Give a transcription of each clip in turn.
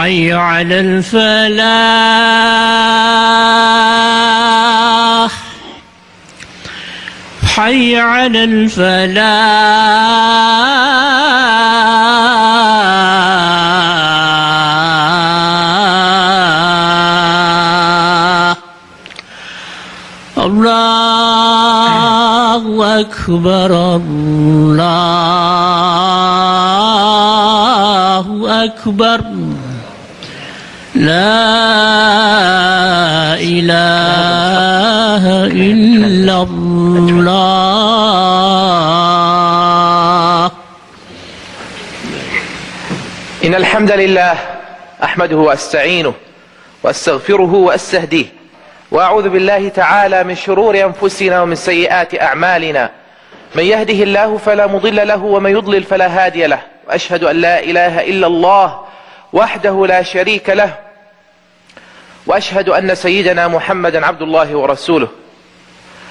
حي على الفلاح. حي على الفلاح. الله أكبر الله أكبر. لا إله إلا الله. إن الحمد لله أحمده وأستعينه وأستغفره وأستهديه وأعوذ بالله تعالى من شرور أنفسنا ومن سيئات أعمالنا. من يهده الله فلا مضل له ومن يضلل فلا هادي له. وأشهد أن لا إله إلا الله وحده لا شريك له وأشهد أن سيدنا محمدا عبد الله ورسوله.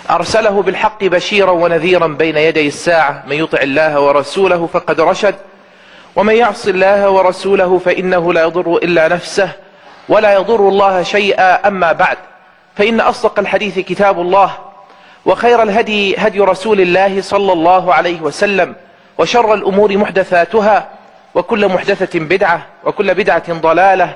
أرسله بالحق بشيرا ونذيرا بين يدي الساعة من يطع الله ورسوله فقد رشد ومن يعص الله ورسوله فإنه لا يضر إلا نفسه ولا يضر الله شيئا. أما بعد فإن أصدق الحديث كتاب الله وخير الهدي هدي رسول الله صلى الله عليه وسلم وشر الأمور محدثاتها وكل محدثة بدعة وكل بدعة ضلالة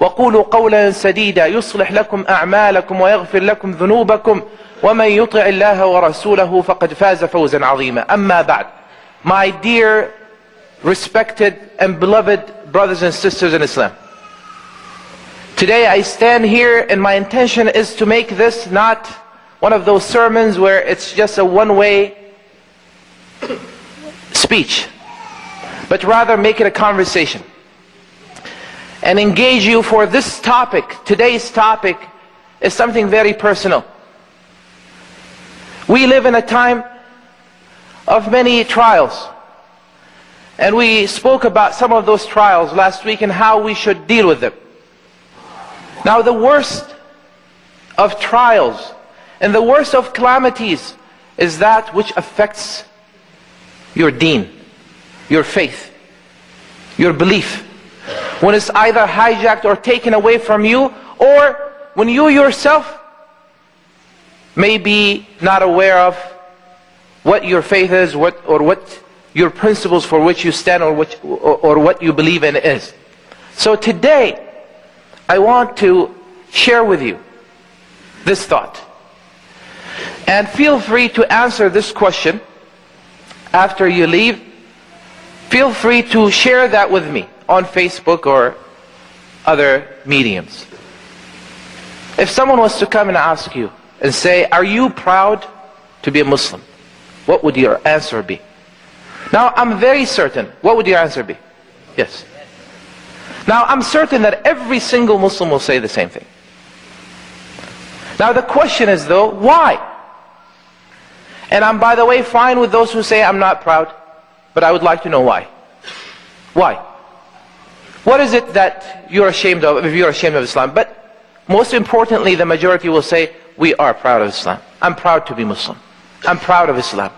وقولوا قولا سديدا يصلح لكم أعمالكم ويغفر لكم ذنوبكم ومن يطع الله ورسوله فقد فاز فوزا عظيما أما بعد My dear respected and beloved brothers and sisters in Islam. Today I stand here and my intention is to make this not one of those sermons where it's just a one-way speech, but rather make it a conversation and engage you for this topic. Today's topic is something very personal. We live in a time of many trials. And we spoke about some of those trials last week and how we should deal with them. Now the worst of trials and the worst of calamities is that which affects your deen, your faith, your belief. When it's either hijacked or taken away from you or when you yourself may be not aware of what your faith is what, or what your principles for which you stand or, which, or, or what you believe in is. So today, I want to share with you this thought. And feel free to answer this question after you leave. Feel free to share that with me on Facebook or other mediums. If someone was to come and ask you and say, Are you proud to be a Muslim? What would your answer be? Now, I'm very certain. What would your answer be? Yes. Now, I'm certain that every single Muslim will say the same thing. Now, the question is, though, why? And I'm, by the way, fine with those who say I'm not proud, but I would like to know why. Why? What is it that you're ashamed of if you're ashamed of Islam? But Most importantly, the majority will say, we are proud of Islam. I'm proud to be Muslim. I'm proud of Islam.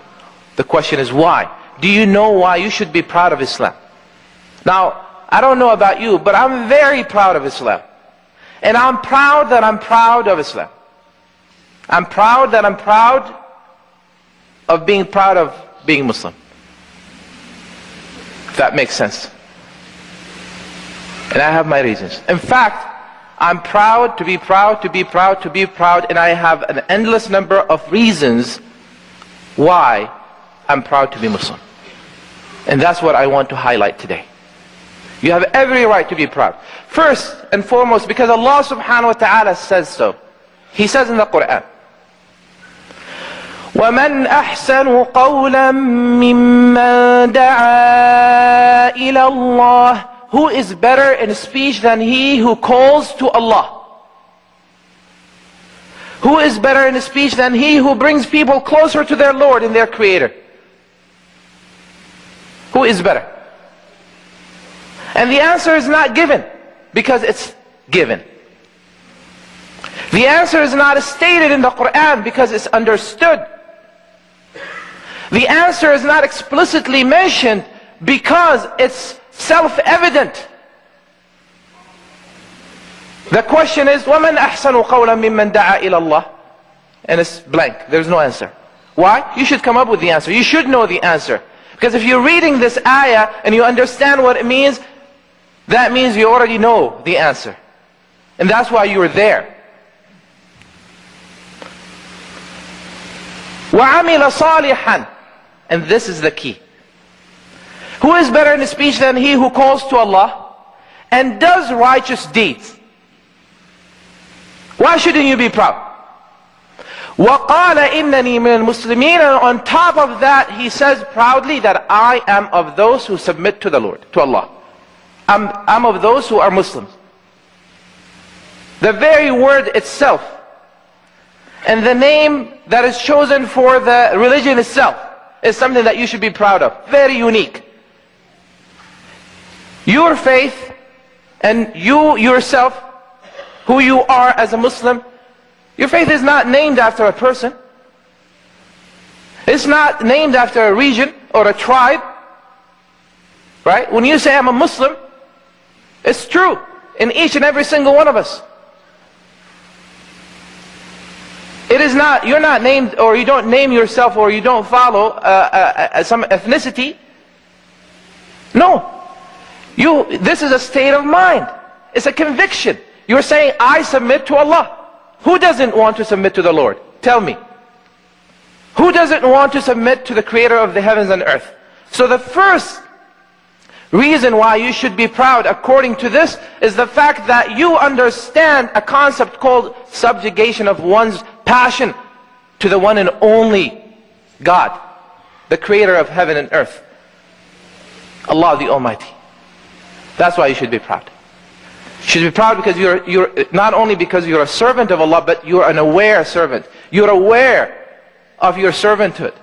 The question is why? Do you know why you should be proud of Islam? Now, I don't know about you, but I'm very proud of Islam. And I'm proud that I'm proud of Islam. I'm proud that I'm proud of being proud of being Muslim. If that makes sense. And I have my reasons. In fact, I'm proud to be proud, to be proud, to be proud, and I have an endless number of reasons why I'm proud to be Muslim. And that's what I want to highlight today. You have every right to be proud. First and foremost, because Allah subhanahu wa ta'ala says so. He says in the Quran, ومن أحسن قولا ممن دعا إلى الله who is better in speech than he who calls to Allah? Who is better in speech than he who brings people closer to their Lord and their Creator? Who is better? And the answer is not given because it's given. The answer is not stated in the Quran because it's understood. The answer is not explicitly mentioned because it's self-evident. The question is, وَمَنْ أَحْسَنُ قَوْلًا مِمَّنْ دَعَا إِلَى اللَّهِ And it's blank. There's no answer. Why? You should come up with the answer. You should know the answer. Because if you're reading this ayah and you understand what it means, that means you already know the answer. And that's why you are there. وَعَمِلَ صَالِحًا And this is the key. Who is better in speech than he who calls to Allah and does righteous deeds? Why shouldn't you be proud? وَقَالَ إِنَّنِي مِنَ الْمُسْلِمِينَ And on top of that, he says proudly that I am of those who submit to the Lord, to Allah. I'm, I'm of those who are Muslims. The very word itself and the name that is chosen for the religion itself is something that you should be proud of. Very unique. Your faith and you yourself, who you are as a Muslim, your faith is not named after a person. It's not named after a region or a tribe. Right? When you say I'm a Muslim, it's true in each and every single one of us. It is not, you're not named, or you don't name yourself, or you don't follow uh, uh, uh, some ethnicity. No. You, this is a state of mind. It's a conviction. You're saying, I submit to Allah. Who doesn't want to submit to the Lord? Tell me. Who doesn't want to submit to the creator of the heavens and earth? So the first reason why you should be proud according to this is the fact that you understand a concept called subjugation of one's passion to the one and only God, the creator of heaven and earth. Allah the Almighty. That's why you should be proud. You should be proud because you're, you're not only because you're a servant of Allah, but you're an aware servant. You're aware of your servanthood.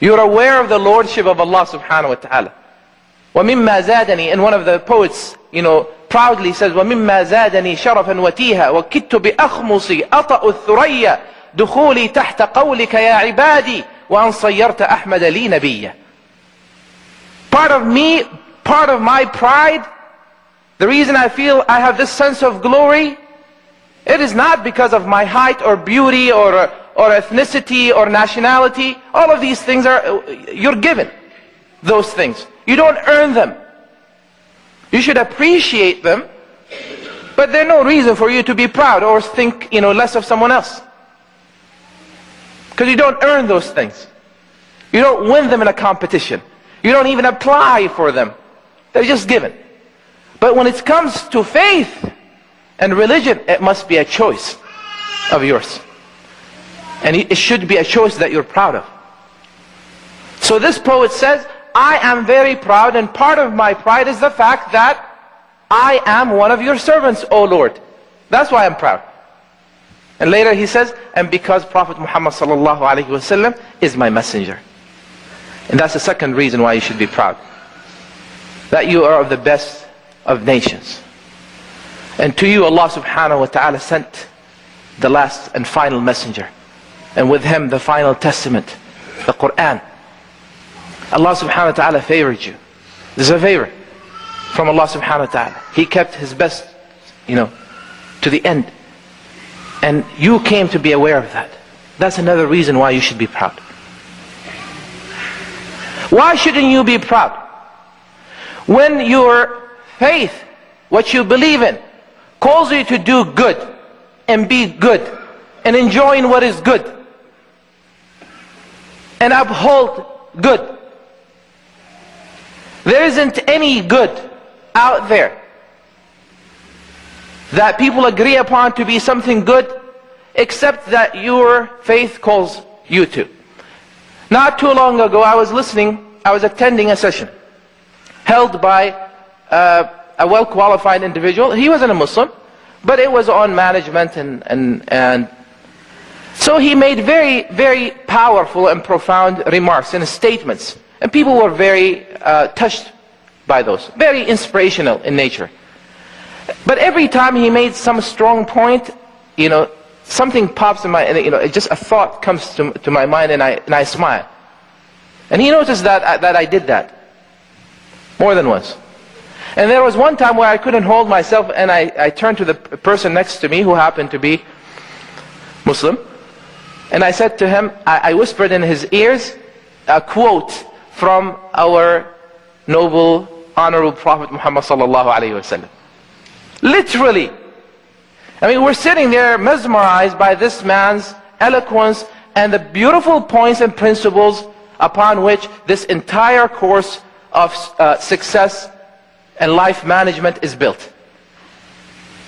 You're aware of the lordship of Allah subhanahu wa ta'ala. وَمِمَّا زَادَنِي And one of the poets, you know, proudly says, وَمِمَّا زَادَنِي شَرَفًا وَتِيهًا وَكِدْتُ بِأَخْمُصِي أَطَأُ الثُّرَيَّ دخولي تحت قولك يا عبادي وأن صيرت أحمد لي نبيا Part of me, part of my pride, the reason I feel I have this sense of glory, it is not because of my height or beauty or, or ethnicity or nationality. All of these things are, you're given those things. You don't earn them. You should appreciate them, but there's no reason for you to be proud or think, you know, less of someone else. Because you don't earn those things. You don't win them in a competition. You don't even apply for them. They're just given. But when it comes to faith and religion, it must be a choice of yours. And it should be a choice that you're proud of. So this poet says, I am very proud and part of my pride is the fact that I am one of your servants, O Lord. That's why I'm proud. And later he says, and because Prophet Muhammad sallallahu alaihi wasallam is my messenger. And that's the second reason why you should be proud. That you are of the best of nations. And to you Allah subhanahu wa ta'ala sent the last and final messenger. And with him the final testament, the Quran. Allah subhanahu wa ta'ala favored you. This is a favor from Allah subhanahu wa ta'ala. He kept his best, you know, to the end. And you came to be aware of that. That's another reason why you should be proud. Why shouldn't you be proud? When your faith, what you believe in, calls you to do good and be good and enjoying what is good and uphold good. There isn't any good out there that people agree upon to be something good except that your faith calls you to. Not too long ago, I was listening, I was attending a session held by uh, a well qualified individual. He wasn't a Muslim, but it was on management and, and, and so he made very, very powerful and profound remarks and statements. And people were very uh, touched by those, very inspirational in nature. But every time he made some strong point, you know, something pops in my, you know, just a thought comes to, to my mind and I, and I smile. And he noticed that, uh, that I did that more than once. And there was one time where I couldn't hold myself and I, I turned to the person next to me who happened to be Muslim. And I said to him, I, I whispered in his ears a quote from our noble, honorable Prophet Muhammad sallallahu alayhi wasallam. Literally. I mean, we're sitting there mesmerized by this man's eloquence and the beautiful points and principles upon which this entire course of uh, success and life management is built.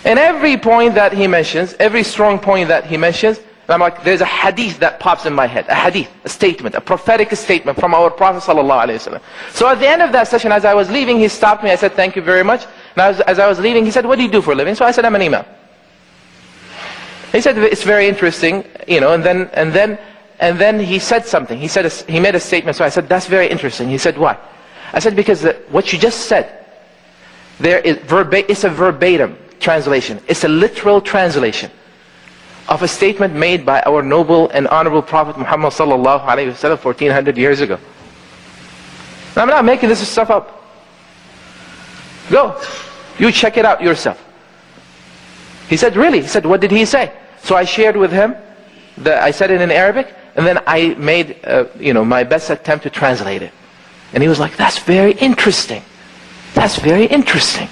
And every point that he mentions, every strong point that he mentions, I'm like, there's a hadith that pops in my head. A hadith, a statement, a prophetic statement from our Prophet ﷺ. So at the end of that session, as I was leaving, he stopped me. I said, thank you very much. And as, I was leaving, he said, what do you do for a living? So I said, I'm an imam. He said, it's very interesting, you know, and then, and then, and then he said something. He said, a, he made a statement. So I said, that's very interesting. He said, why? I said, because the, what you just said, there is verba it's a verbatim translation. It's a literal translation of a statement made by our noble and honorable Prophet Muhammad sallallahu alaihi wasallam 1400 years ago. I'm not making this stuff up. Go. You check it out yourself. He said, really? He said, what did he say? So I shared with him, the, I said it in Arabic, and then I made, uh, you know, my best attempt to translate it. And he was like, that's very interesting. That's very interesting.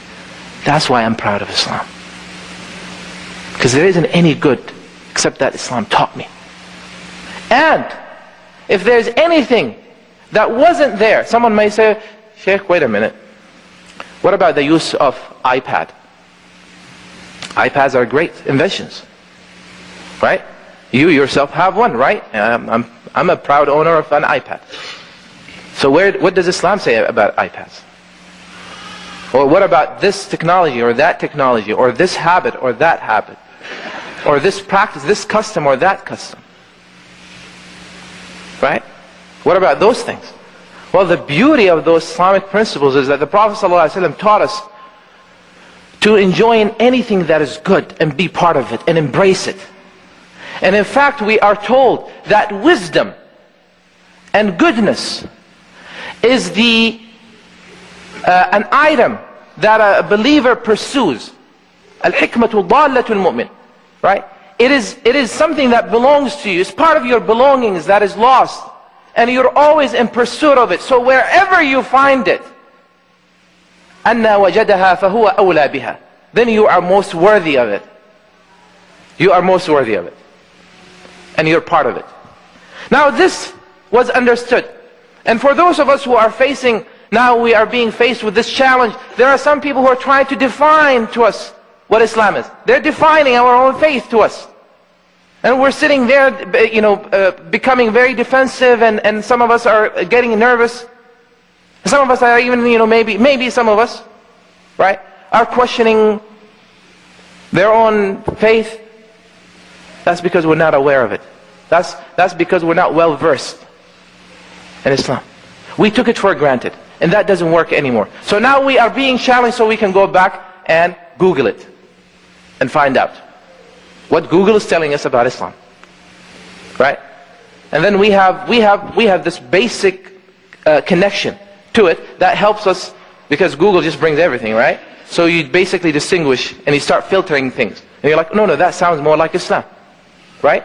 That's why I'm proud of Islam. Because there isn't any good except that Islam taught me. And if there's anything that wasn't there, someone may say, Sheikh, wait a minute. What about the use of iPad? iPads are great inventions. Right? You yourself have one, right? I'm, I'm, I'm a proud owner of an iPad. So where, what does Islam say about iPads? Or what about this technology or that technology or this habit or that habit? Or this practice, this custom or that custom? Right? What about those things? Well, the beauty of those Islamic principles is that the Prophet ﷺ taught us to enjoy in anything that is good and be part of it and embrace it. And in fact, we are told that wisdom and goodness is the uh, an item that a believer pursues. Al-hikmatu dalatul mu'min. Right? It is, it is something that belongs to you. It's part of your belongings that is lost. And you're always in pursuit of it. So wherever you find it, أَنَّا وَجَدَهَا فَهُوَ أَوْلَى بِهَا Then you are most worthy of it. You are most worthy of it. And you're part of it. Now this was understood. And for those of us who are facing, now we are being faced with this challenge, there are some people who are trying to define to us what Islam is. They're defining our own faith to us. And we're sitting there, you know, uh, becoming very defensive and, and some of us are getting nervous. Some of us are even, you know, maybe, maybe some of us, right, are questioning their own faith. That's because we're not aware of it. That's, that's because we're not well versed in Islam. We took it for granted. And that doesn't work anymore. So now we are being challenged so we can go back and Google it. and find out what Google is telling us about Islam. Right? And then we have, we have, we have this basic uh, connection to it that helps us because Google just brings everything, right? So you basically distinguish and you start filtering things. And you're like, no, no, that sounds more like Islam. Right?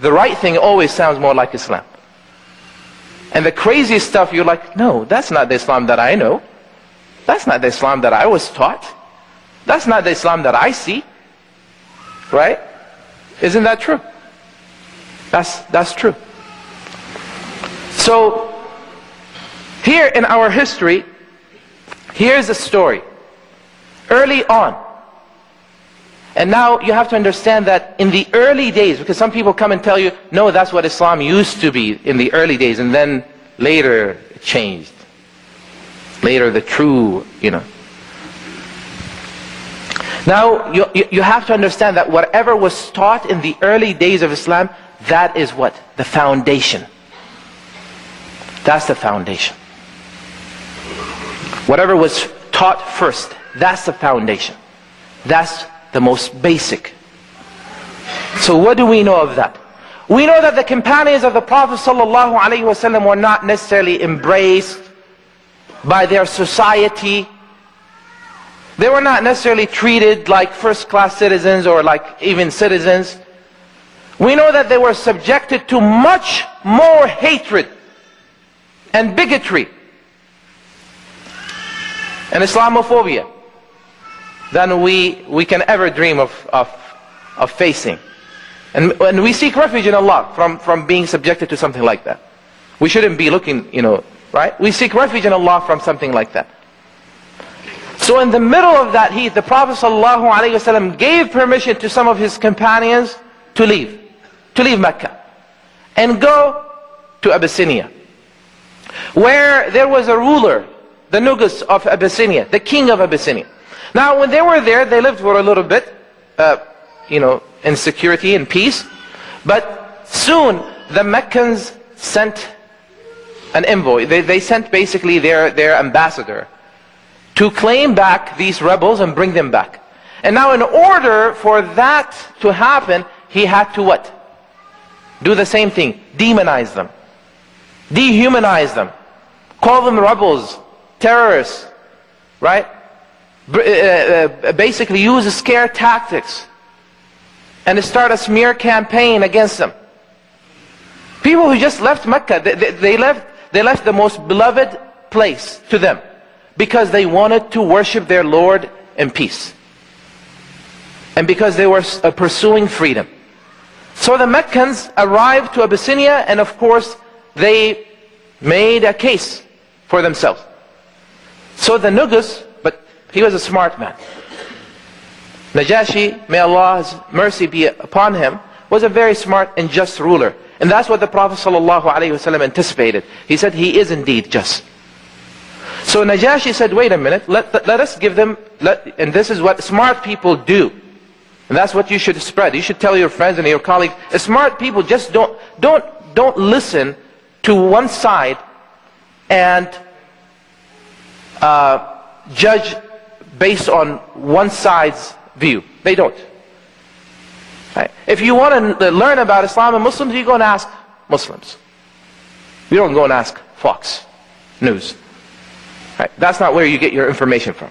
The right thing always sounds more like Islam. And the craziest stuff, you're like, no, that's not the Islam that I know. That's not the Islam that I was taught. That's not the Islam that I see. Right? Isn't that true? That's, that's true. So, here in our history, here's a story. Early on, and now you have to understand that in the early days, because some people come and tell you, no, that's what Islam used to be in the early days, and then later it changed. Later the true, you know. Now, you, you have to understand that whatever was taught in the early days of Islam, that is what? The foundation. That's the foundation. Whatever was taught first, that's the foundation. That's the most basic. So what do we know of that? We know that the companions of the Prophet ﷺ were not necessarily embraced by their society. They were not necessarily treated like first class citizens or like even citizens. We know that they were subjected to much more hatred and bigotry and Islamophobia than we, we can ever dream of, of, of facing. And, and we seek refuge in Allah from, from being subjected to something like that. We shouldn't be looking, you know, right? We seek refuge in Allah from something like that. So in the middle of that heat, the Prophet ﷺ gave permission to some of his companions to leave, to leave Mecca, and go to Abyssinia, where there was a ruler, the Negus of Abyssinia, the king of Abyssinia. Now, when they were there, they lived for a little bit, uh, you know, in security and peace. But soon, the Meccans sent an envoy. They, they sent basically their, their ambassador to claim back these rebels and bring them back. And now in order for that to happen, he had to what? Do the same thing. Demonize them. Dehumanize them. Call them rebels, terrorists. Right? Uh, uh, basically use scare tactics and start a smear campaign against them. People who just left Mecca, they, they, they, left, they left the most beloved place to them because they wanted to worship their Lord in peace. And because they were uh, pursuing freedom. So the Meccans arrived to Abyssinia and of course they made a case for themselves. So the Negus he was a smart man. Najashi, may Allah's mercy be upon him, was a very smart and just ruler. And that's what the Prophet ﷺ anticipated. He said, he is indeed just. So Najashi said, wait a minute, let, let us give them, let, and this is what smart people do. And that's what you should spread. You should tell your friends and your colleagues. Smart people just don't, don't, don't listen to one side and uh, judge based on one side's view. They don't. Right? If you want to uh, learn about Islam and Muslims, you go and ask Muslims. You don't go and ask Fox News. Right? That's not where you get your information from.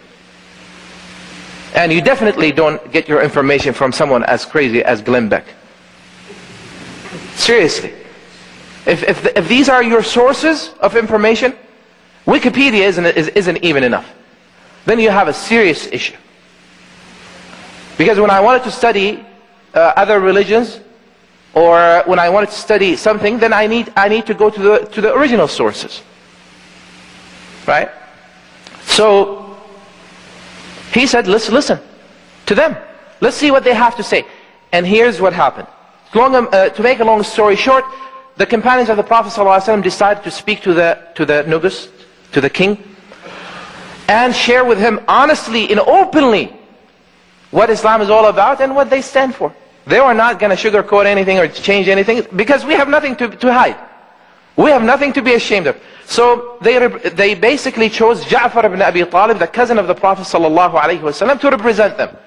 And you definitely don't get your information from someone as crazy as Glenn Beck. Seriously. If, if, if these are your sources of information, Wikipedia isn't, isn't even enough then you have a serious issue. Because when I wanted to study uh, other religions, or when I wanted to study something, then I need, I need to go to the, to the original sources. Right? So, he said, let's listen to them. Let's see what they have to say. And here's what happened. Long, uh, to make a long story short, the companions of the Prophet ﷺ decided to speak to the, to the Negus, to the king, and share with him honestly and openly what Islam is all about and what they stand for. They are not going to sugarcoat anything or change anything because we have nothing to, to hide. We have nothing to be ashamed of. So they, they basically chose Ja'far ibn Abi Talib, the cousin of the Prophet wasallam, to represent them.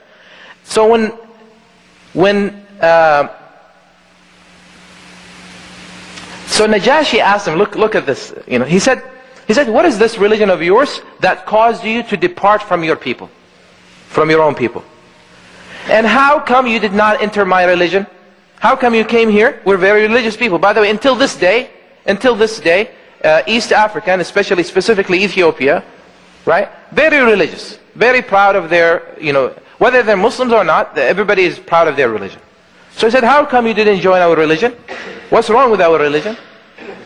So when when uh, so Najashi asked him, look, look at this. You know, he said, he said, what is this religion of yours that caused you to depart from your people, from your own people? And how come you did not enter my religion? How come you came here? We're very religious people. By the way, until this day, until this day, uh, East Africa, and especially specifically Ethiopia, right? Very religious, very proud of their, you know, whether they're Muslims or not, everybody is proud of their religion. So he said, how come you didn't join our religion? What's wrong with our religion?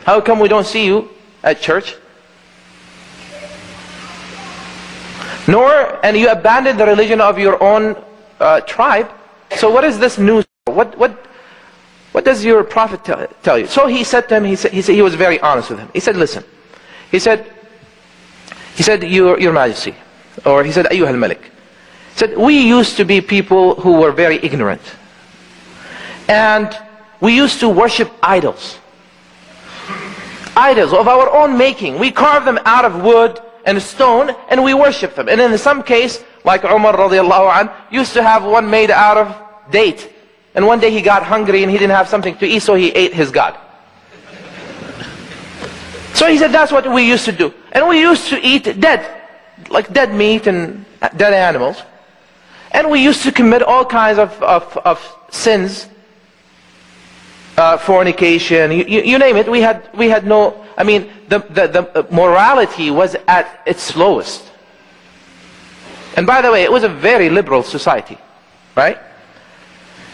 How come we don't see you at church? Nor, and you abandoned the religion of your own uh, tribe. So what is this news? What, what, what does your prophet tell, tell you? So he said to him, he, said, he, said, he was very honest with him. He said, listen. He said, he said, your, your majesty. Or he said, ayyuhal malik. He said, we used to be people who were very ignorant. And we used to worship idols. Idols of our own making. We carved them out of wood and a stone and we worship them. And in some case, like Umar radiallahu an, used to have one made out of date. And one day he got hungry and he didn't have something to eat, so he ate his God. So he said that's what we used to do. And we used to eat dead, like dead meat and dead animals. And we used to commit all kinds of, of, of sins uh, fornication, you, you, you, name it. We had, we had no, I mean, the, the, the morality was at its lowest. And by the way, it was a very liberal society, right?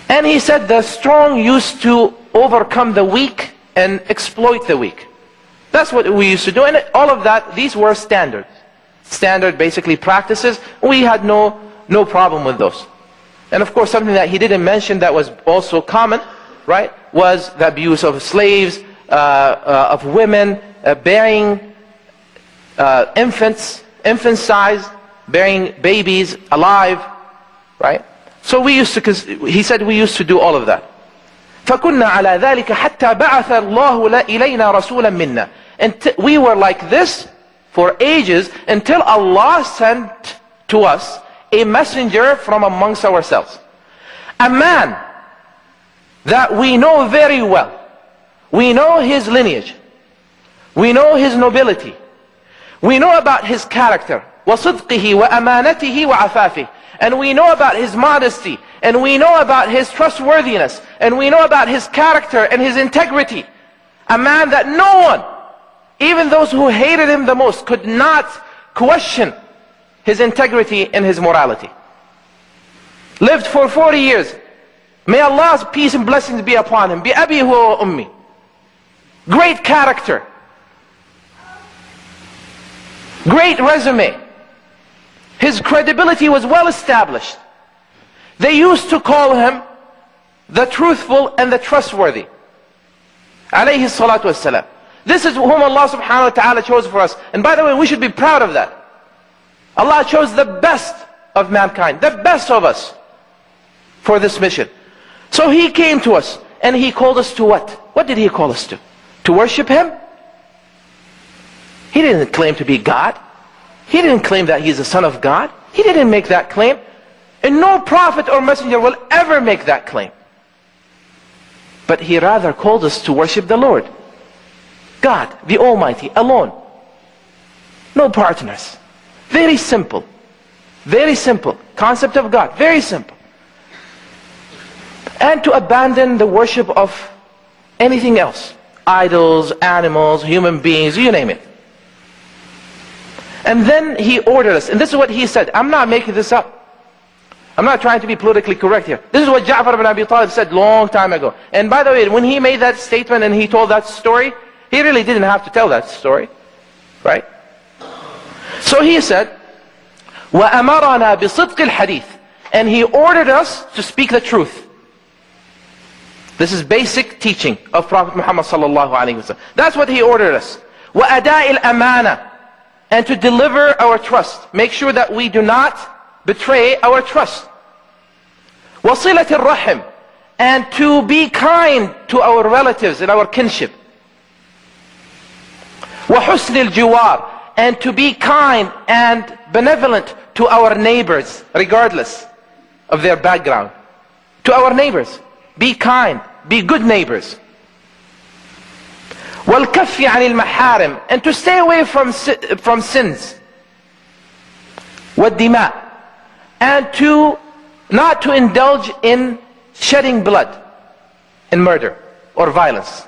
And he said the strong used to overcome the weak and exploit the weak. That's what we used to do. And all of that, these were standards. Standard, basically, practices. We had no, no problem with those. And of course, something that he didn't mention that was also common right, was the abuse of slaves, uh, uh, of women, uh, bearing uh, infants, infanticide, bearing babies alive, right? So we used to, he said we used to do all of that. فكنا على ذلك حتى بعث الله إلينا رسولا منا. And we were like this for ages until Allah sent to us a messenger from amongst ourselves. A man that we know very well. We know his lineage. We know his nobility. We know about his character. وصدقه وأمانته وعفافه. And we know about his modesty. And we know about his trustworthiness. And we know about his character and his integrity. A man that no one, even those who hated him the most, could not question his integrity and his morality. Lived for 40 years May Allah's peace and blessings be upon him. Bi abi huwa ummi. Great character. Great resume. His credibility was well established. They used to call him the truthful and the trustworthy. Alayhi salatu wassalam. This is whom Allah subhanahu wa ta'ala chose for us. And by the way, we should be proud of that. Allah chose the best of mankind, the best of us for this mission. So he came to us and he called us to what? What did he call us to? To worship him? He didn't claim to be God. He didn't claim that he's the son of God. He didn't make that claim. And no prophet or messenger will ever make that claim. But he rather called us to worship the Lord. God, the Almighty, alone. No partners. Very simple. Very simple. Concept of God. Very simple and to abandon the worship of anything else. Idols, animals, human beings, you name it. And then he ordered us, and this is what he said. I'm not making this up. I'm not trying to be politically correct here. This is what Ja'far ibn Abi Talib said long time ago. And by the way, when he made that statement and he told that story, he really didn't have to tell that story. Right? So he said, وَأَمَرَنَا بِصِدْقِ الْحَدِيثِ And he ordered us to speak the truth. This is basic teaching of Prophet Muhammad sallallahu alaihi wasallam. That's what he ordered us. وَأَدَاءِ الْأَمَانَةِ And to deliver our trust. Make sure that we do not betray our trust. وَصِلَةِ الرَّحِمِ And to be kind to our relatives and our kinship. وَحُسْنِ الْجِوَارِ And to be kind and benevolent to our neighbors, regardless of their background. to our neighbors. Be kind. Be good neighbors. والكف عن المحارم and to stay away from, si- from sins. والدماء and to not to indulge in shedding blood, in murder or violence.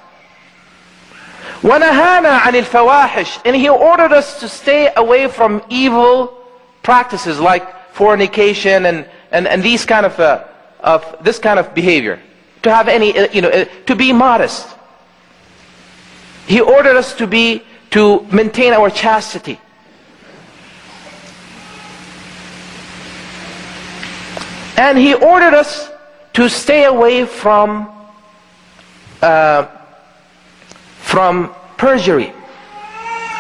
ونهانا عن الفواحش and he ordered us to stay away from evil practices like fornication and, and, and these kind of, uh, of this kind of behavior to have any uh, you know uh, to be modest he ordered us to be to maintain our chastity and he ordered us to stay away from uh, from perjury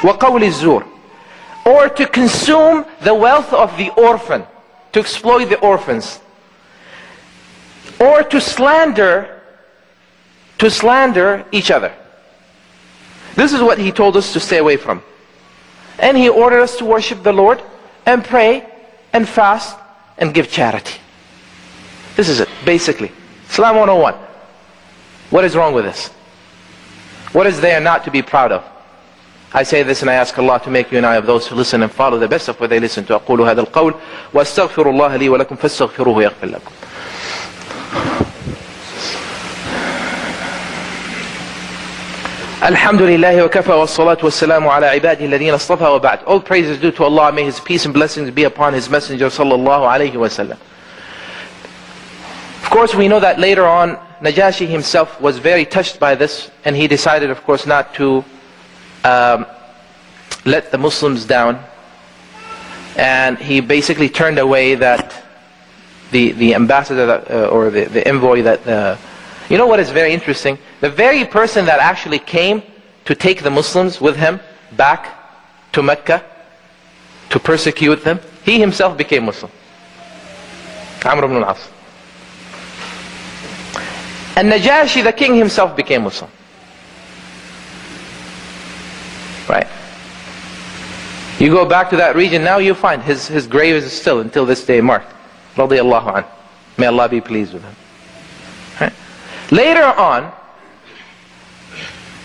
وقول الزور or to consume the wealth of the orphan to exploit the orphans or to slander to slander each other this is what he told us to stay away from and he ordered us to worship the lord and pray and fast and give charity this is it basically islam 101 what is wrong with this what is there not to be proud of I say this and I ask Allah to make you and I of those who listen and follow the best of what they listen to. أقول هذا القول واستغفر الله لي ولكم فاستغفروه يغفر لكم. الحمد لله وكفى والصلاة والسلام على عباده الذين اصطفى وبعد. All praise is due to Allah. May His peace and blessings be upon His Messenger sallallahu alayhi wa sallam. Of course, we know that later on, Najashi himself was very touched by this, and he decided, of course, not to um, let the Muslims down. And he basically turned away that the, the ambassador that, uh, or the, the envoy that, uh, you know what is very interesting? The very person that actually came to take the Muslims with him back to Mecca to persecute them, he himself became Muslim. Amr ibn al-As. And Najashi, the king himself became Muslim. Right? You go back to that region, now you find his, his grave is still until this day marked. Radiallahu anh. May Allah be pleased with him. Later on,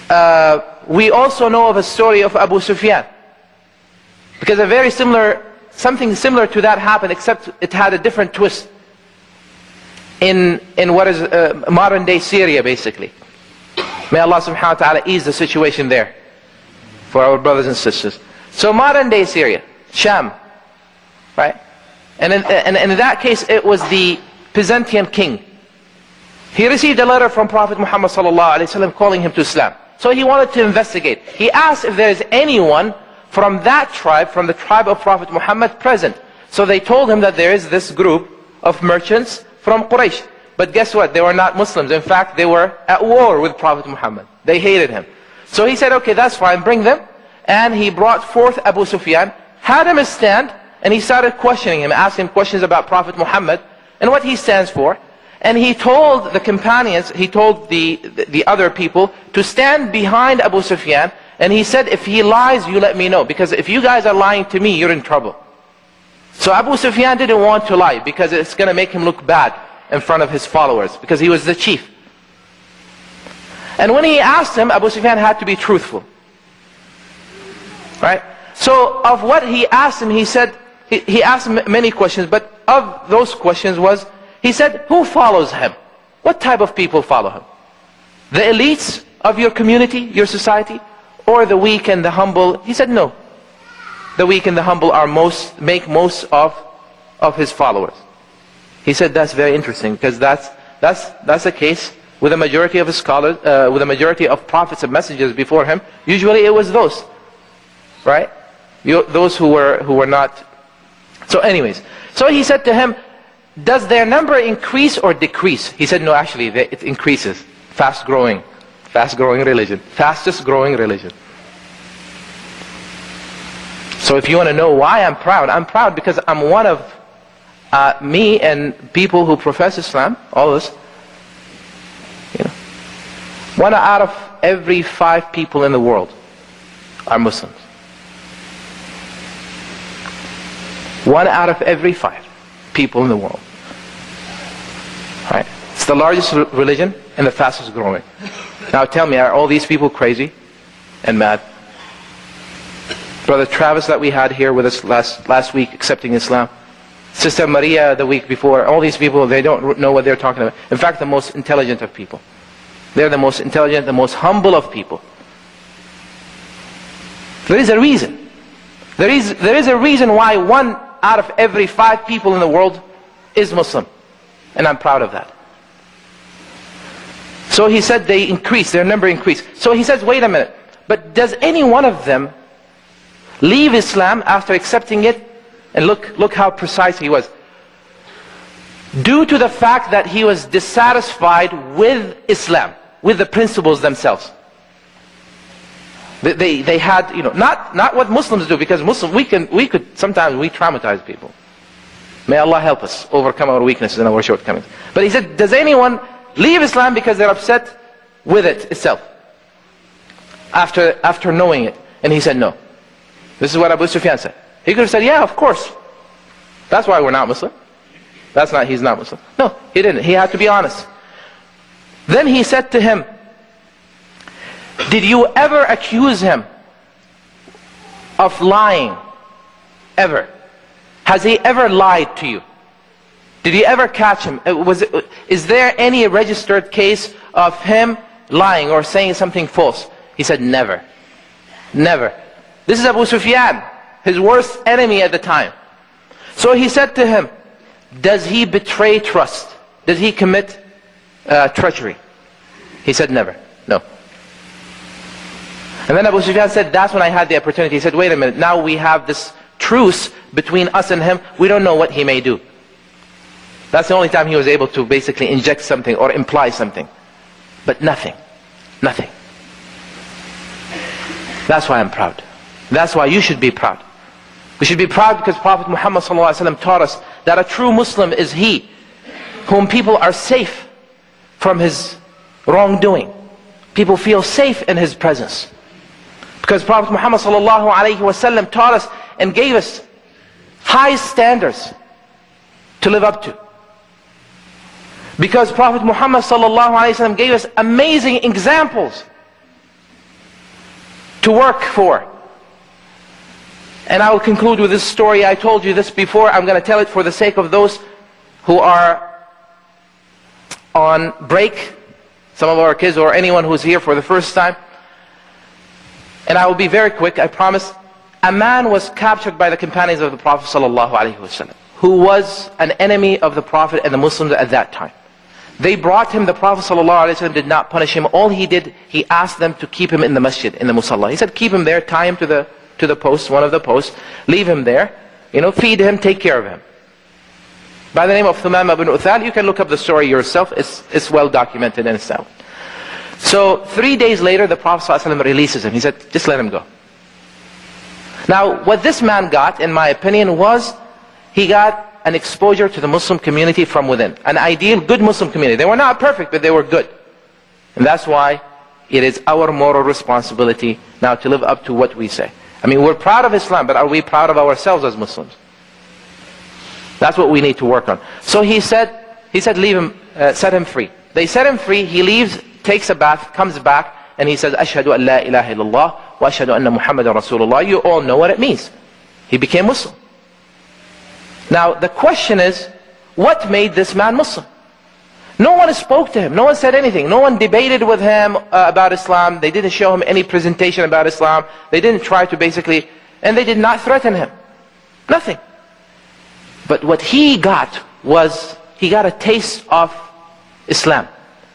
uh, we also know of a story of Abu Sufyan. Because a very similar, something similar to that happened, except it had a different twist in, in what is uh, modern day Syria, basically. May Allah subhanahu wa ta'ala ease the situation there for our brothers and sisters. So modern day Syria, Sham, right? And in, and in that case, it was the Byzantine king. He received a letter from Prophet Muhammad wasallam calling him to Islam. So he wanted to investigate. He asked if there is anyone from that tribe, from the tribe of Prophet Muhammad present. So they told him that there is this group of merchants from Quraysh. But guess what? They were not Muslims. In fact, they were at war with Prophet Muhammad. They hated him. So he said, okay, that's fine, bring them. And he brought forth Abu Sufyan, had him stand, and he started questioning him, asking him questions about Prophet Muhammad and what he stands for. And he told the companions, he told the, the, the other people to stand behind Abu Sufyan. And he said, if he lies, you let me know. Because if you guys are lying to me, you're in trouble. So Abu Sufyan didn't want to lie because it's going to make him look bad in front of his followers because he was the chief. And when he asked him, Abu Sufyan had to be truthful. Right? So of what he asked him, he said, he, asked many questions, but of those questions was, he said, who follows him? What type of people follow him? The elites of your community, your society? Or the weak and the humble? He said, no. The weak and the humble are most, make most of, of his followers. He said, that's very interesting, because that's, that's, that's the case with a majority of scholars, uh, with a majority of prophets and messengers before him. Usually it was those, right? You, those who were, who were not. So anyways, so he said to him, does their number increase or decrease? He said, no, actually, it increases. Fast growing. Fast growing religion. Fastest growing religion. So if you want to know why I'm proud, I'm proud because I'm one of uh, me and people who profess Islam, all us, you know, one out of every five people in the world are Muslims. One out of every five people in the world. Right? It's the largest religion and the fastest growing. Now tell me, are all these people crazy and mad? Brother Travis that we had here with us last, last week accepting Islam. Sister Maria the week before. All these people, they don't know what they're talking about. In fact, the most intelligent of people. They're the most intelligent, the most humble of people. There is a reason. There is, there is a reason why one out of every five people in the world is Muslim. And I'm proud of that. So he said they increased, their number increased. So he says, wait a minute. But does any one of them leave Islam after accepting it? And look, look how precise he was. Due to the fact that he was dissatisfied with Islam, with the principles themselves. They, they, had, you know, not, not what Muslims do, because Muslims, we, can, we could, sometimes we traumatize people. May Allah help us overcome our weaknesses and our shortcomings. But he said, does anyone leave Islam because they're upset with it itself? After, after knowing it. And he said, no. This is what Abu Sufyan said. He could have said, yeah, of course. That's why we're not Muslim. That's not, he's not Muslim. No, he didn't. He had to be honest. Then he said to him, did you ever accuse him of lying? Ever? Has he ever lied to you? Did you ever catch him? Uh, was it, is there any registered case of him lying or saying something false? He said, never. Never. This is Abu Sufyan, his worst enemy at the time. So he said to him, does he betray trust? Does he commit uh, treachery? He said, never. No. And then Abu Sufyan said, that's when I had the opportunity. He said, wait a minute, now we have this truce between us and him. We don't know what he may do. That's the only time he was able to basically inject something or imply something. But nothing. Nothing. That's why I'm proud. That's why you should be proud. We should be proud because Prophet Muhammad taught us that a true Muslim is he whom people are safe from his wrongdoing. People feel safe in his presence. Because Prophet Muhammad ﷺ taught us and gave us high standards to live up to. Because Prophet Muhammad ﷺ gave us amazing examples to work for. And I will conclude with this story. I told you this before. I'm going to tell it for the sake of those who are on break. Some of our kids or anyone who's here for the first time. And I will be very quick, I promise. A man was captured by the companions of the Prophet ﷺ, who was an enemy of the Prophet and the Muslims at that time. They brought him, the Prophet ﷺ did not punish him. All he did, he asked them to keep him in the masjid, in the musalla. He said, keep him there, tie him to the, to the post, one of the posts, leave him there, you know, feed him, take care of him. By the name of Thumama ibn Uthal, you can look up the story yourself, it's, it's well documented in itself. So three days later, the Prophet ﷺ releases him. He said, just let him go. Now, what this man got, in my opinion, was he got an exposure to the Muslim community from within. An ideal, good Muslim community. They were not perfect, but they were good. And that's why it is our moral responsibility now to live up to what we say. I mean, we're proud of Islam, but are we proud of ourselves as Muslims? That's what we need to work on. So he said, he said, leave him, uh, set him free. They set him free. He leaves, takes a bath, comes back, and he says, Ashhadu an la ilaha illallah wa ashhadu anna Muhammadan Rasulullah. You all know what it means. He became Muslim. Now, the question is, what made this man Muslim? No one spoke to him. No one said anything. No one debated with him uh, about Islam. They didn't show him any presentation about Islam. They didn't try to basically, and they did not threaten him. Nothing. But what he got was, he got a taste of Islam.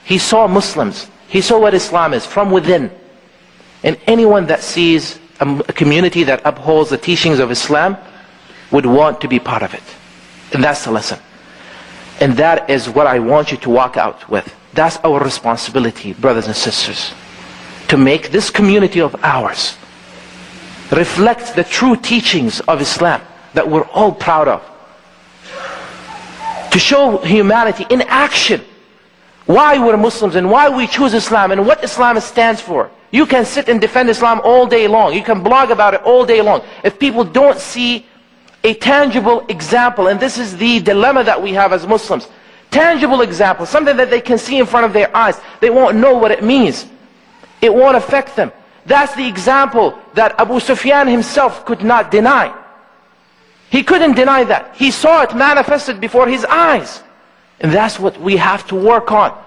He saw Muslims. He saw what Islam is from within. And anyone that sees a, community that upholds the teachings of Islam would want to be part of it. And that's the lesson. And that is what I want you to walk out with. That's our responsibility, brothers and sisters. To make this community of ours reflect the true teachings of Islam that we're all proud of. To show humanity in action why we're Muslims and why we choose Islam and what Islam stands for. You can sit and defend Islam all day long. You can blog about it all day long. If people don't see a tangible example, and this is the dilemma that we have as Muslims. Tangible example, something that they can see in front of their eyes. They won't know what it means. It won't affect them. That's the example that Abu Sufyan himself could not deny. He couldn't deny that. He saw it manifested before his eyes. And that's what we have to work on.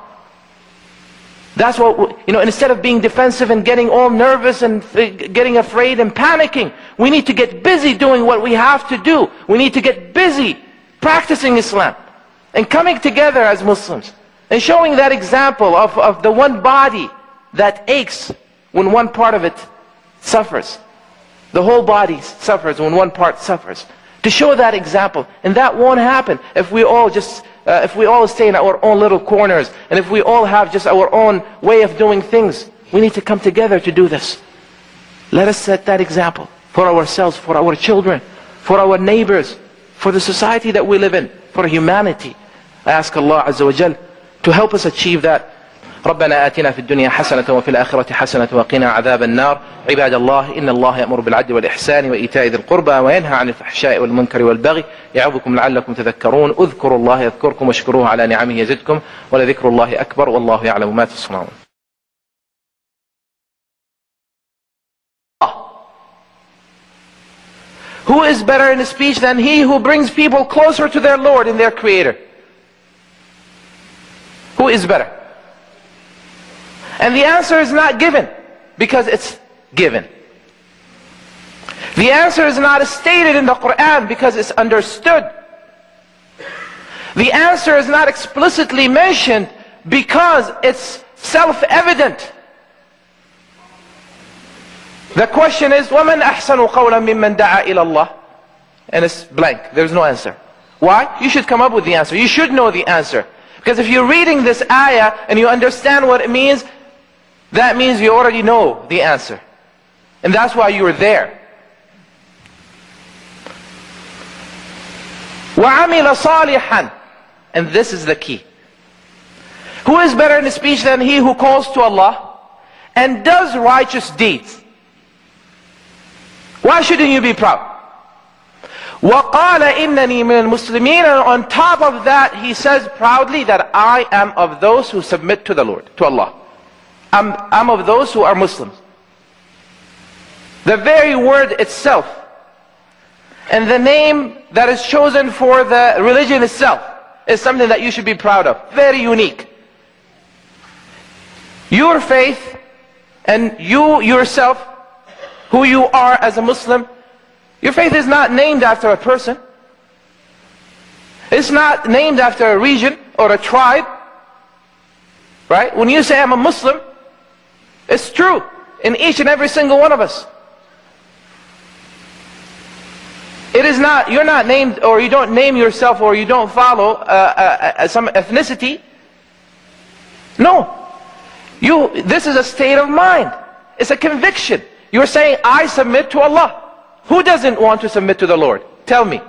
That's what, you know, instead of being defensive and getting all nervous and getting afraid and panicking, we need to get busy doing what we have to do. We need to get busy practicing Islam and coming together as Muslims and showing that example of, of the one body that aches when one part of it suffers. The whole body suffers when one part suffers. To show that example. And that won't happen if we all just, uh, if we all stay in our own little corners, and if we all have just our own way of doing things. We need to come together to do this. Let us set that example for ourselves, for our children, for our neighbors, for the society that we live in, for humanity. I ask Allah Azza wa Jal to help us achieve that. ربنا آتنا في الدنيا حسنة وفي الآخرة حسنة وقنا عذاب النار عباد الله إن الله يأمر بالعدل والإحسان وإيتاء ذي القربى وينهى عن الفحشاء والمنكر والبغي يعظكم لعلكم تذكرون اذكروا الله يذكركم واشكروه على نعمه يزدكم ولذكر الله أكبر والله يعلم ما تصنعون Who is better in speech than he who brings people closer to their Lord and their Creator? Who is better? And the answer is not given because it's given. The answer is not stated in the Quran because it's understood. The answer is not explicitly mentioned because it's self-evident. The question is, وَمَنْ أَحْسَنُ قَوْلًا مِمَّنْ دَعَى إِلَى اللَّهِ And it's blank. There's no answer. Why? You should come up with the answer. You should know the answer. Because if you're reading this ayah and you understand what it means, that means you already know the answer. And that's why you were there. وَعَمِلَ صَالِحًا And this is the key. Who is better in speech than he who calls to Allah and does righteous deeds? Why shouldn't you be proud? وَقَالَ إِنَّنِي مِنَ الْمُسْلِمِينَ And on top of that, he says proudly that I am of those who submit to the Lord, to Allah. I'm, I'm of those who are Muslims. The very word itself and the name that is chosen for the religion itself is something that you should be proud of. Very unique. Your faith and you yourself, who you are as a Muslim, your faith is not named after a person. It's not named after a region or a tribe. Right? When you say I'm a Muslim, it's true in each and every single one of us. It is not, you're not named, or you don't name yourself, or you don't follow uh, uh, uh, some ethnicity. No. You, this is a state of mind. It's a conviction. You're saying, I submit to Allah. Who doesn't want to submit to the Lord? Tell me.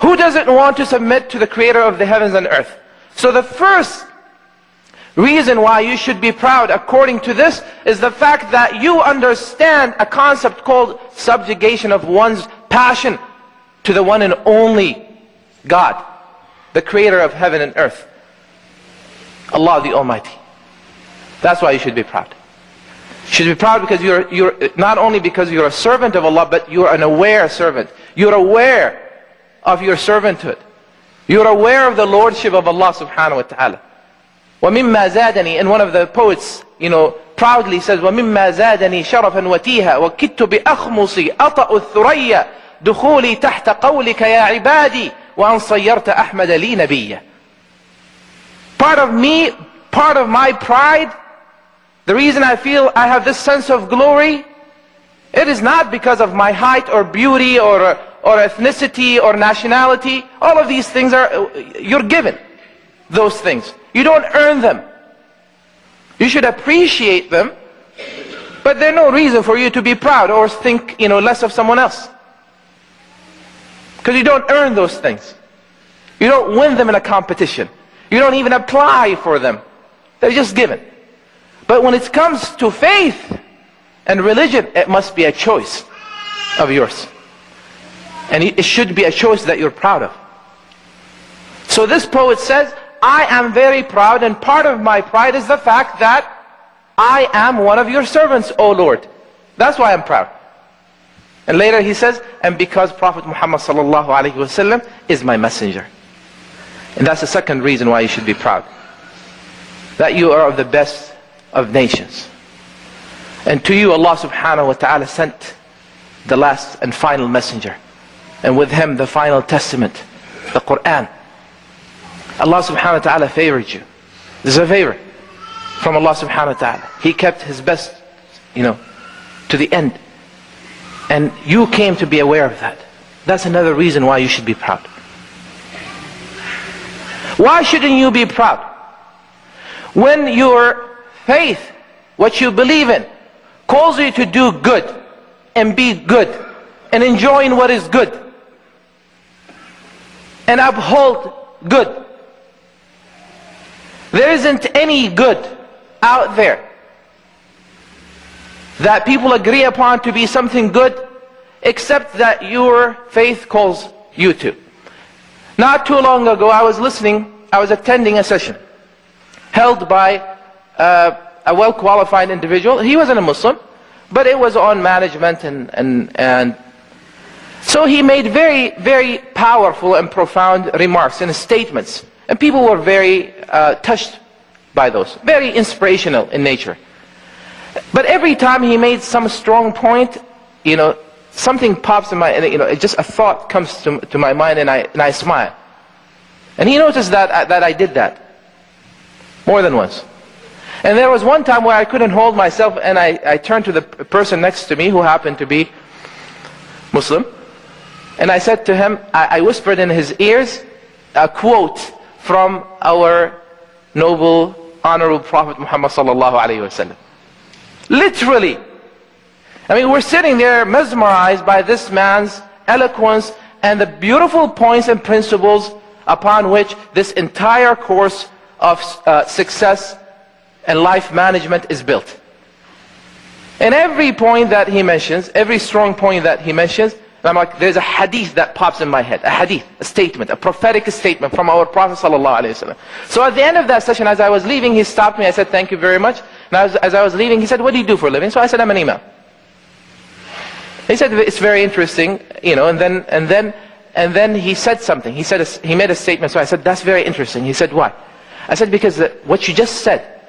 Who doesn't want to submit to the creator of the heavens and earth? So the first reason why you should be proud according to this is the fact that you understand a concept called subjugation of one's passion to the one and only God, the creator of heaven and earth. Allah the Almighty. That's why you should be proud. You should be proud because you're, you're not only because you're a servant of Allah, but you're an aware servant. You're aware of your servanthood. You're aware of the lordship of Allah subhanahu wa ta'ala. وَمِمَّا زَادَنِي And one of the poets, you know, proudly says, وَمِمَّا زَادَنِي شَرَفًا وَتِيهًا وَكِدْتُ بِأَخْمُصِي أَطَأُ الثُّرَيَّ دخولي تحت قولك يا عبادي وأن صيرت أحمد لي نبيا Part of me, part of my pride, the reason I feel I have this sense of glory, it is not because of my height or beauty or, or ethnicity or nationality. All of these things are, you're given those things. You don't earn them. You should appreciate them, but there's no reason for you to be proud or think, you know, less of someone else. Because you don't earn those things. You don't win them in a competition. You don't even apply for them. They're just given. But when it comes to faith and religion, it must be a choice of yours. And it should be a choice that you're proud of. So this poet says, I am very proud and part of my pride is the fact that I am one of your servants, O Lord. That's why I'm proud. And later he says, and because Prophet Muhammad sallallahu alaihi wasallam is my messenger. And that's the second reason why you should be proud. That you are of the best of nations. And to you Allah subhanahu wa ta'ala sent the last and final messenger. And with him the final testament, the Quran. Allah subhanahu wa ta'ala favored you. This is a favor from Allah subhanahu wa ta'ala. He kept his best, you know, to the end. And you came to be aware of that. That's another reason why you should be proud. Why shouldn't you be proud? When your faith, what you believe in, calls you to do good and be good and enjoying what is good and uphold good. There isn't any good out there that people agree upon to be something good except that your faith calls you to. Not too long ago, I was listening, I was attending a session held by uh, a well qualified individual. He wasn't a Muslim, but it was on management and, and, and so he made very, very powerful and profound remarks and statements. And people were very uh, touched by those, very inspirational in nature. But every time he made some strong point, you know, something pops in my, you know, it just a thought comes to, to my mind and I, and I smile. And he noticed that, uh, that I did that. More than once. And there was one time where I couldn't hold myself and I, I turned to the person next to me who happened to be Muslim. And I said to him, I, I whispered in his ears a quote from our noble, honorable Prophet Muhammad sallallahu alayhi wasallam. Literally. I mean, we're sitting there mesmerized by this man's eloquence and the beautiful points and principles upon which this entire course of uh, success and life management is built. And every point that he mentions, every strong point that he mentions, I'm like, there's a hadith that pops in my head. A hadith, a statement, a prophetic statement from our Prophet ﷺ. So at the end of that session, as I was leaving, he stopped me. I said, thank you very much. And as, as I was leaving, he said, what do you do for a living? So I said, I'm an imam. He said, it's very interesting, you know, and then, and then, and then he said something. He said, a, he made a statement. So I said, that's very interesting. He said, why? I said, because the, what you just said,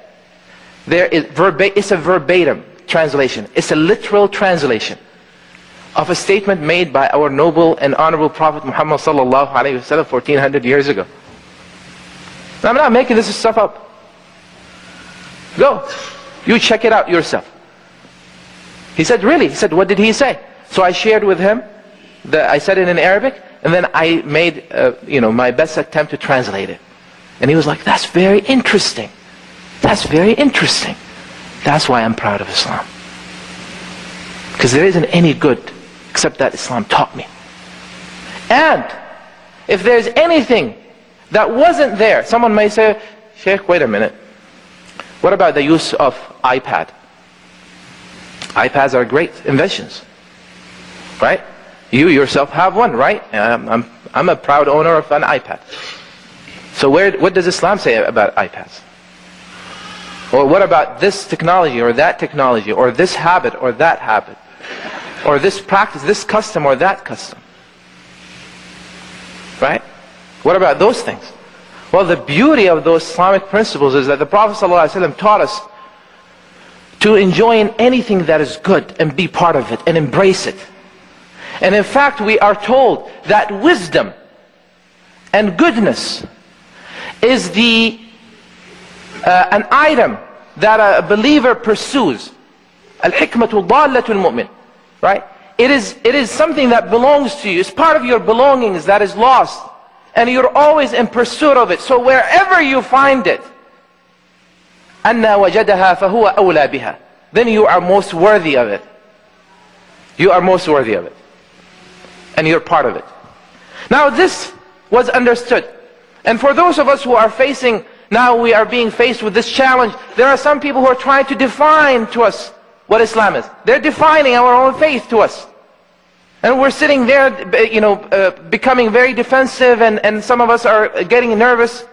there is verba it's a verbatim translation. It's a literal translation of a statement made by our noble and honorable Prophet Muhammad sallallahu alaihi wasallam 1400 years ago. I'm not making this stuff up. Go. You check it out yourself. He said, really? He said, what did he say? So I shared with him, the, I said it in Arabic, and then I made, uh, you know, my best attempt to translate it. And he was like, that's very interesting. That's very interesting. That's why I'm proud of Islam. Because there isn't any good except that Islam taught me. And if there's anything that wasn't there, someone may say, Sheikh, wait a minute. What about the use of iPad? iPads are great inventions, right? You yourself have one, right? I'm, I'm, I'm a proud owner of an iPad. So where, what does Islam say about iPads? Or what about this technology or that technology or this habit or that habit? Or this practice, this custom or that custom? Right? What about those things? Well, the beauty of those Islamic principles is that the Prophet ﷺ taught us to enjoy in anything that is good and be part of it and embrace it. And in fact, we are told that wisdom and goodness is the uh, an item that a believer pursues. Al-hikmatu dalatul mu'min. Right? It is, it is something that belongs to you. It's part of your belongings that is lost. And you're always in pursuit of it. So wherever you find it, أَنَّا وَجَدَهَا فَهُوَ أَوْلَى بِهَا Then you are most worthy of it. You are most worthy of it. And you're part of it. Now this was understood. And for those of us who are facing, now we are being faced with this challenge, there are some people who are trying to define to us what Islam is. They're defining our own faith to us. And we're sitting there, you know, uh, becoming very defensive, and, and some of us are getting nervous.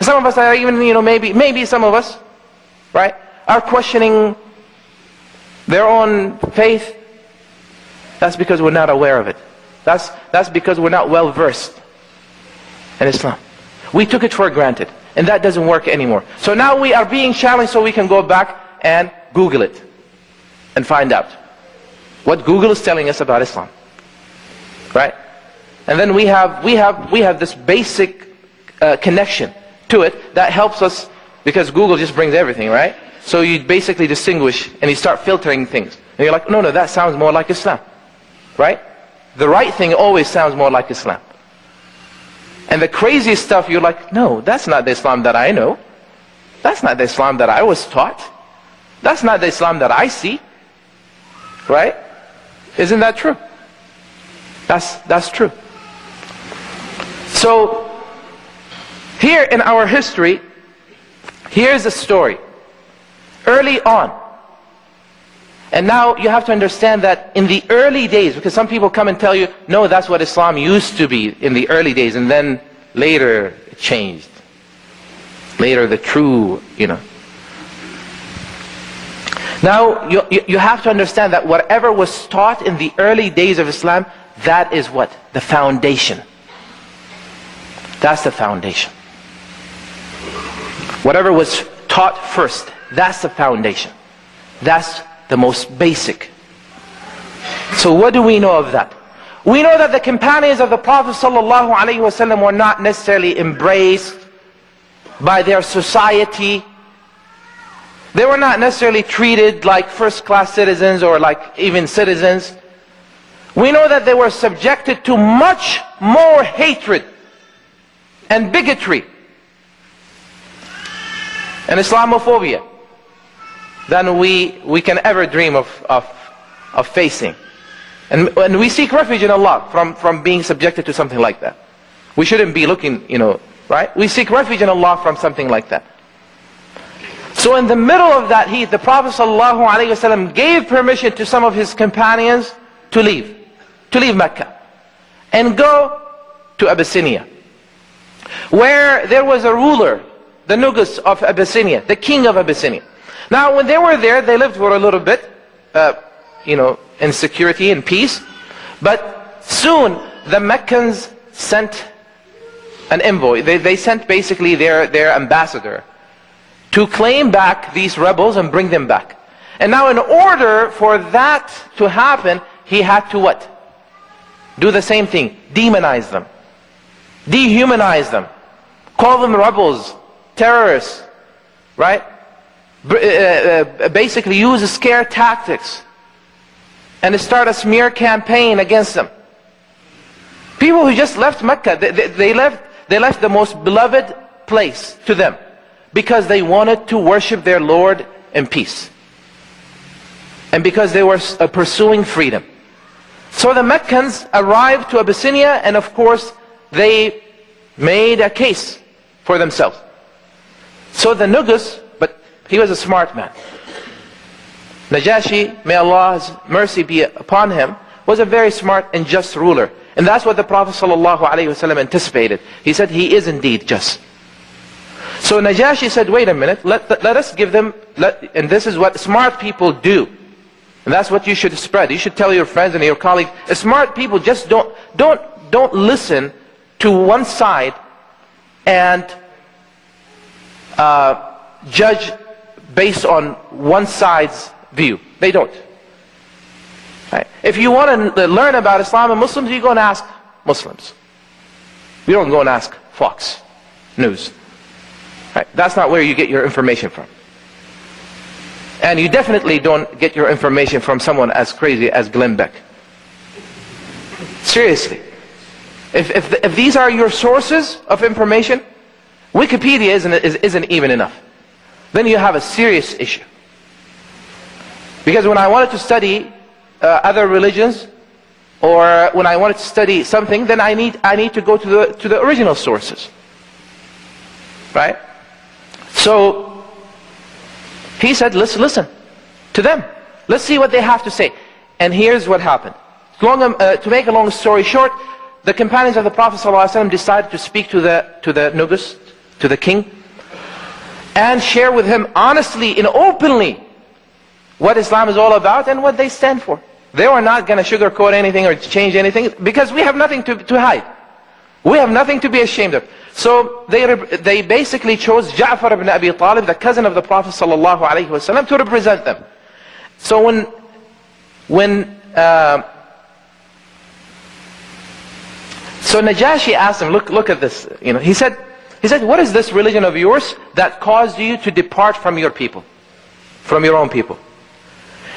Some of us are even, you know, maybe, maybe some of us, right, are questioning their own faith. That's because we're not aware of it. That's, that's because we're not well versed in Islam. We took it for granted, and that doesn't work anymore. So now we are being challenged so we can go back and Google it and find out what Google is telling us about Islam. Right? And then we have, we have, we have this basic uh, connection to it that helps us because Google just brings everything, right? So you basically distinguish and you start filtering things. And you're like, no, no, that sounds more like Islam. Right? The right thing always sounds more like Islam. And the crazy stuff, you're like, no, that's not the Islam that I know. That's not the Islam that I was taught. That's not the Islam that I see. Right? Isn't that true? That's, that's true. So, here in our history, here's a story. Early on, and now you have to understand that in the early days, because some people come and tell you, no, that's what Islam used to be in the early days, and then later it changed. Later the true, you know. Now, you, you, have to understand that whatever was taught in the early days of Islam, that is what? The foundation. That's the foundation. Whatever was taught first, that's the foundation. That's the most basic. So what do we know of that? We know that the companions of the Prophet ﷺ were not necessarily embraced by their society. They were not necessarily treated like first class citizens or like even citizens. We know that they were subjected to much more hatred and bigotry and Islamophobia than we, we can ever dream of, of, of facing. And, and we seek refuge in Allah from, from being subjected to something like that. We shouldn't be looking, you know, right? We seek refuge in Allah from something like that. So in the middle of that heat, the Prophet ﷺ gave permission to some of his companions to leave, to leave Mecca, and go to Abyssinia, where there was a ruler, the Negus of Abyssinia, the king of Abyssinia. Now, when they were there, they lived for a little bit, uh, you know, in security and peace. But soon, the Meccans sent an envoy. They, they sent basically their, their ambassador to claim back these rebels and bring them back. And now in order for that to happen, he had to what? Do the same thing. Demonize them. Dehumanize them. Call them rebels, terrorists, right? Uh, uh, basically use scare tactics and start a smear campaign against them. People who just left Mecca, they, they, they, left, they left the most beloved place to them because they wanted to worship their Lord in peace. And because they were uh, pursuing freedom. So the Meccans arrived to Abyssinia and of course they made a case for themselves. So the Negus, but he was a smart man. Najashi, may Allah's mercy be upon him, was a very smart and just ruler. And that's what the Prophet ﷺ anticipated. He said, he is indeed just. So Najashi said, wait a minute, let, let us give them, let, and this is what smart people do. And that's what you should spread. You should tell your friends and your colleagues. Smart people just don't, don't, don't listen to one side and uh, judge based on one side's view. They don't. Right? If you want to learn about Islam and Muslims, you go and ask Muslims. You don't go and ask Fox News. Right? That's not where you get your information from. And you definitely don't get your information from someone as crazy as Glenn Beck. Seriously. If, if, if these are your sources of information, Wikipedia isn't, isn't even enough. Then you have a serious issue. Because when I wanted to study uh, other religions, or when I wanted to study something, then I need, I need to go to the, to the original sources. Right? So, he said, let's listen to them. Let's see what they have to say. And here's what happened. Long, uh, to make a long story short, the companions of the Prophet ﷺ decided to speak to the, to the Negus, to the king, and share with him honestly and openly what Islam is all about and what they stand for. They were not going to sugarcoat anything or change anything because we have nothing to, to hide. We have nothing to be ashamed of. So they, they basically chose Ja'far ibn Abi Talib, the cousin of the Prophet ﷺ, to represent them. So when, when uh, so Najashi asked him, look, look at this. You know, he said, he said, what is this religion of yours that caused you to depart from your people, from your own people?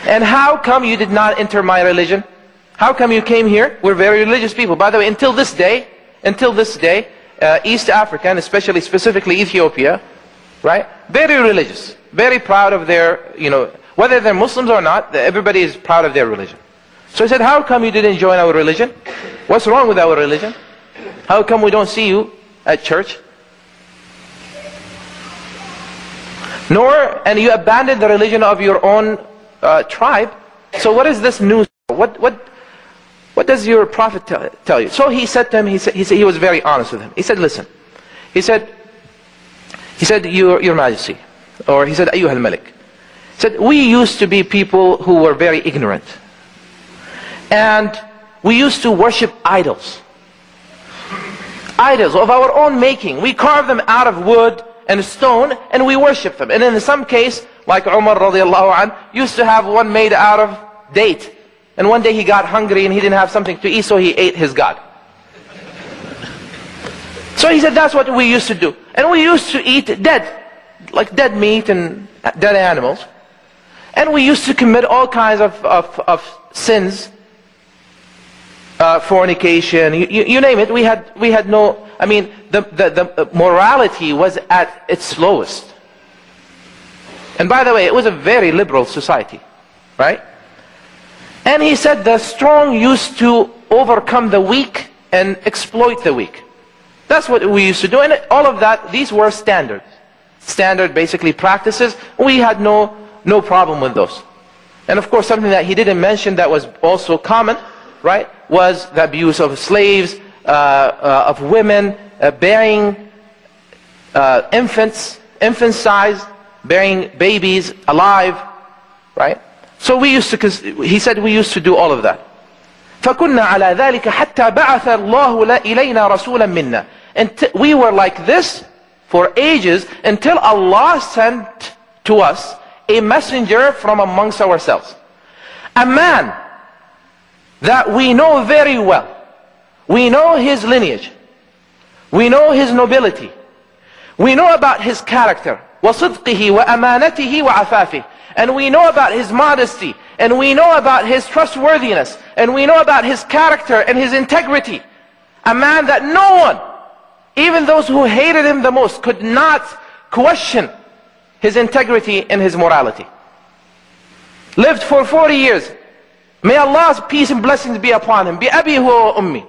And how come you did not enter my religion? How come you came here? We're very religious people. By the way, until this day, until this day, uh, East Africa, and especially specifically Ethiopia, right? Very religious, very proud of their, you know, whether they're Muslims or not, everybody is proud of their religion. So I said, how come you didn't join our religion? What's wrong with our religion? How come we don't see you at church? Nor, and you abandoned the religion of your own uh, tribe. So what is this news? What, what, what does your prophet tell, tell you? So he said to him, he, said, he, said, he was very honest with him. He said, listen. He said, he said, your, your majesty. Or he said, Ayyuhal Malik. He said, we used to be people who were very ignorant. And we used to worship idols. Idols of our own making. We carved them out of wood and stone and we worship them. And in some case, like Umar radiallahu an, used to have one made out of date. And one day he got hungry and he didn't have something to eat, so he ate his God. So he said that's what we used to do. And we used to eat dead, like dead meat and dead animals. And we used to commit all kinds of, of, of sins, uh, fornication, you, you, you name it. We had, we had no, I mean, the, the, the morality was at its lowest. And by the way, it was a very liberal society, right? And he said the strong used to overcome the weak and exploit the weak. That's what we used to do. And all of that, these were standards. Standard, basically, practices. We had no, no problem with those. And of course, something that he didn't mention that was also common, right, was the abuse of slaves, uh, uh, of women, uh, bearing uh, infants, infanticide, bearing babies alive, right? So we used to, he said we used to do all of that. فكنا على ذلك حتى بعث الله إلينا رسولا منا. And we were like this for ages until Allah sent to us a messenger from amongst ourselves. A man that we know very well. We know his lineage. We know his nobility. We know about his character. وصدقه وأمانته وعفافه and we know about his modesty and we know about his trustworthiness and we know about his character and his integrity. A man that no one even those who hated him the most could not question his integrity and his morality. Lived for 40 years. May Allah's peace and blessings be upon him. Bi abi huwa ummi.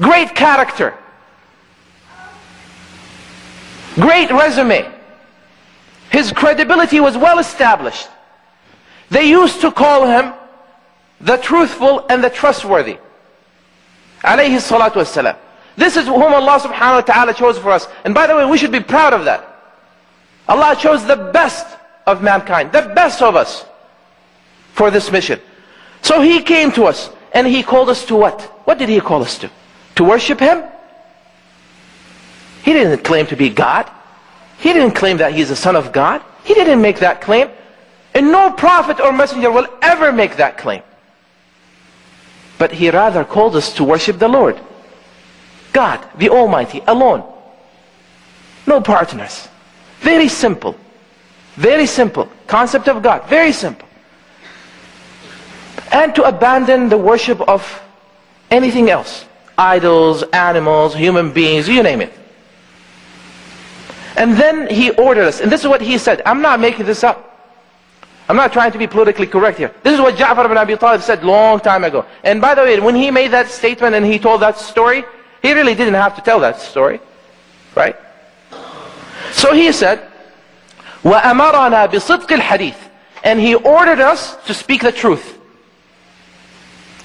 Great character. Great resume his credibility was well established. They used to call him the truthful and the trustworthy. Alayhi salatu wasalam. This is whom Allah subhanahu wa ta'ala chose for us. And by the way, we should be proud of that. Allah chose the best of mankind, the best of us for this mission. So He came to us and He called us to what? What did He call us to? To worship Him? He didn't claim to be God. He didn't claim that he's the son of God. He didn't make that claim. And no prophet or messenger will ever make that claim. But he rather called us to worship the Lord. God, the Almighty, alone. No partners. Very simple. Very simple. Concept of God. Very simple. And to abandon the worship of anything else. Idols, animals, human beings, you name it. And then he ordered us, and this is what he said. I'm not making this up. I'm not trying to be politically correct here. This is what Ja'far ibn Abi Talib said long time ago. And by the way, when he made that statement and he told that story, he really didn't have to tell that story. Right? So he said, وَأَمَرَنَا بِصِدْقِ الْحَدِيثِ And he ordered us to speak the truth.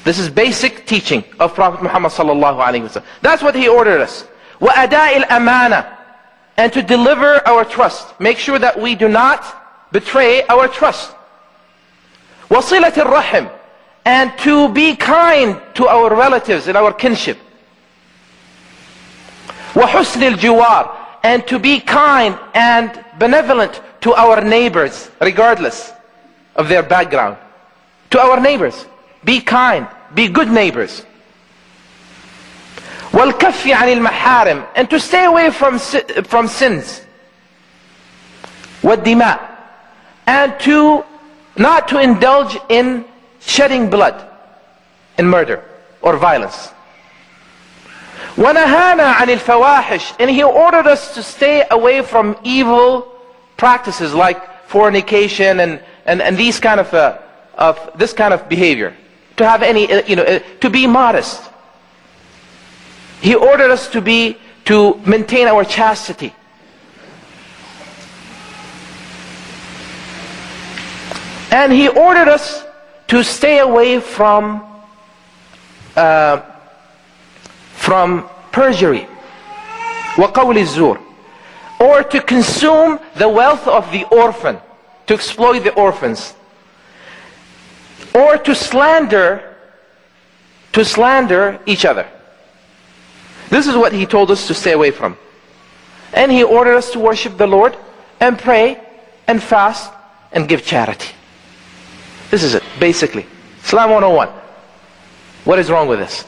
This is basic teaching of Prophet Muhammad sallallahu alaihi wasallam. That's what he ordered us. وَأَدَاءِ الْأَمَانَةِ And to deliver our trust. Make sure that we do not betray our trust. وَصِلَةِ الرَّحِمِ And to be kind to our relatives and our kinship. وَحُسْنِ الْجِوَارِ And to be kind and benevolent to our neighbors, regardless of their background. To our neighbors. Be kind. Be good neighbors. وَالْكَفِّ عَنِ الْمَحَارِمِ And to stay away from, from sins. وَالدِّمَاءِ And to not to indulge in shedding blood, in murder or violence. وَنَهَانَا عَنِ الْفَوَاحِشِ And He ordered us to stay away from evil practices like fornication and, and, and these kind of, uh, of this kind of behavior. To have any, uh, you know, uh, to be modest. He ordered us to be, to maintain our chastity. And he ordered us to stay away from, uh, from perjury. وَقَوْلِ الزُّورِ Or to consume the wealth of the orphan. To exploit the orphans. Or to slander, to slander each other. This is what he told us to stay away from. And he ordered us to worship the Lord and pray and fast and give charity. This is it, basically. Islam 101. What is wrong with this?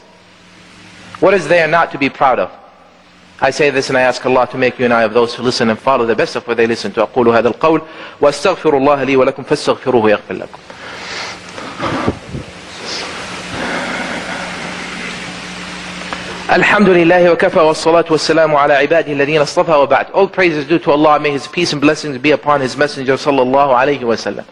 What is there not to be proud of? I say this and I ask Allah to make you and I of those who listen and follow the best of what they listen to. أقول هذا القول وأستغفر الله لي ولكم فاستغفروه يغفر لكم. Alhamdulillah wa kafa wa salatu wa salamu ala ibadihi alladhina astafa wa ba'd. All praises due to Allah. May His peace and blessings be upon His Messenger sallallahu alayhi wa sallam.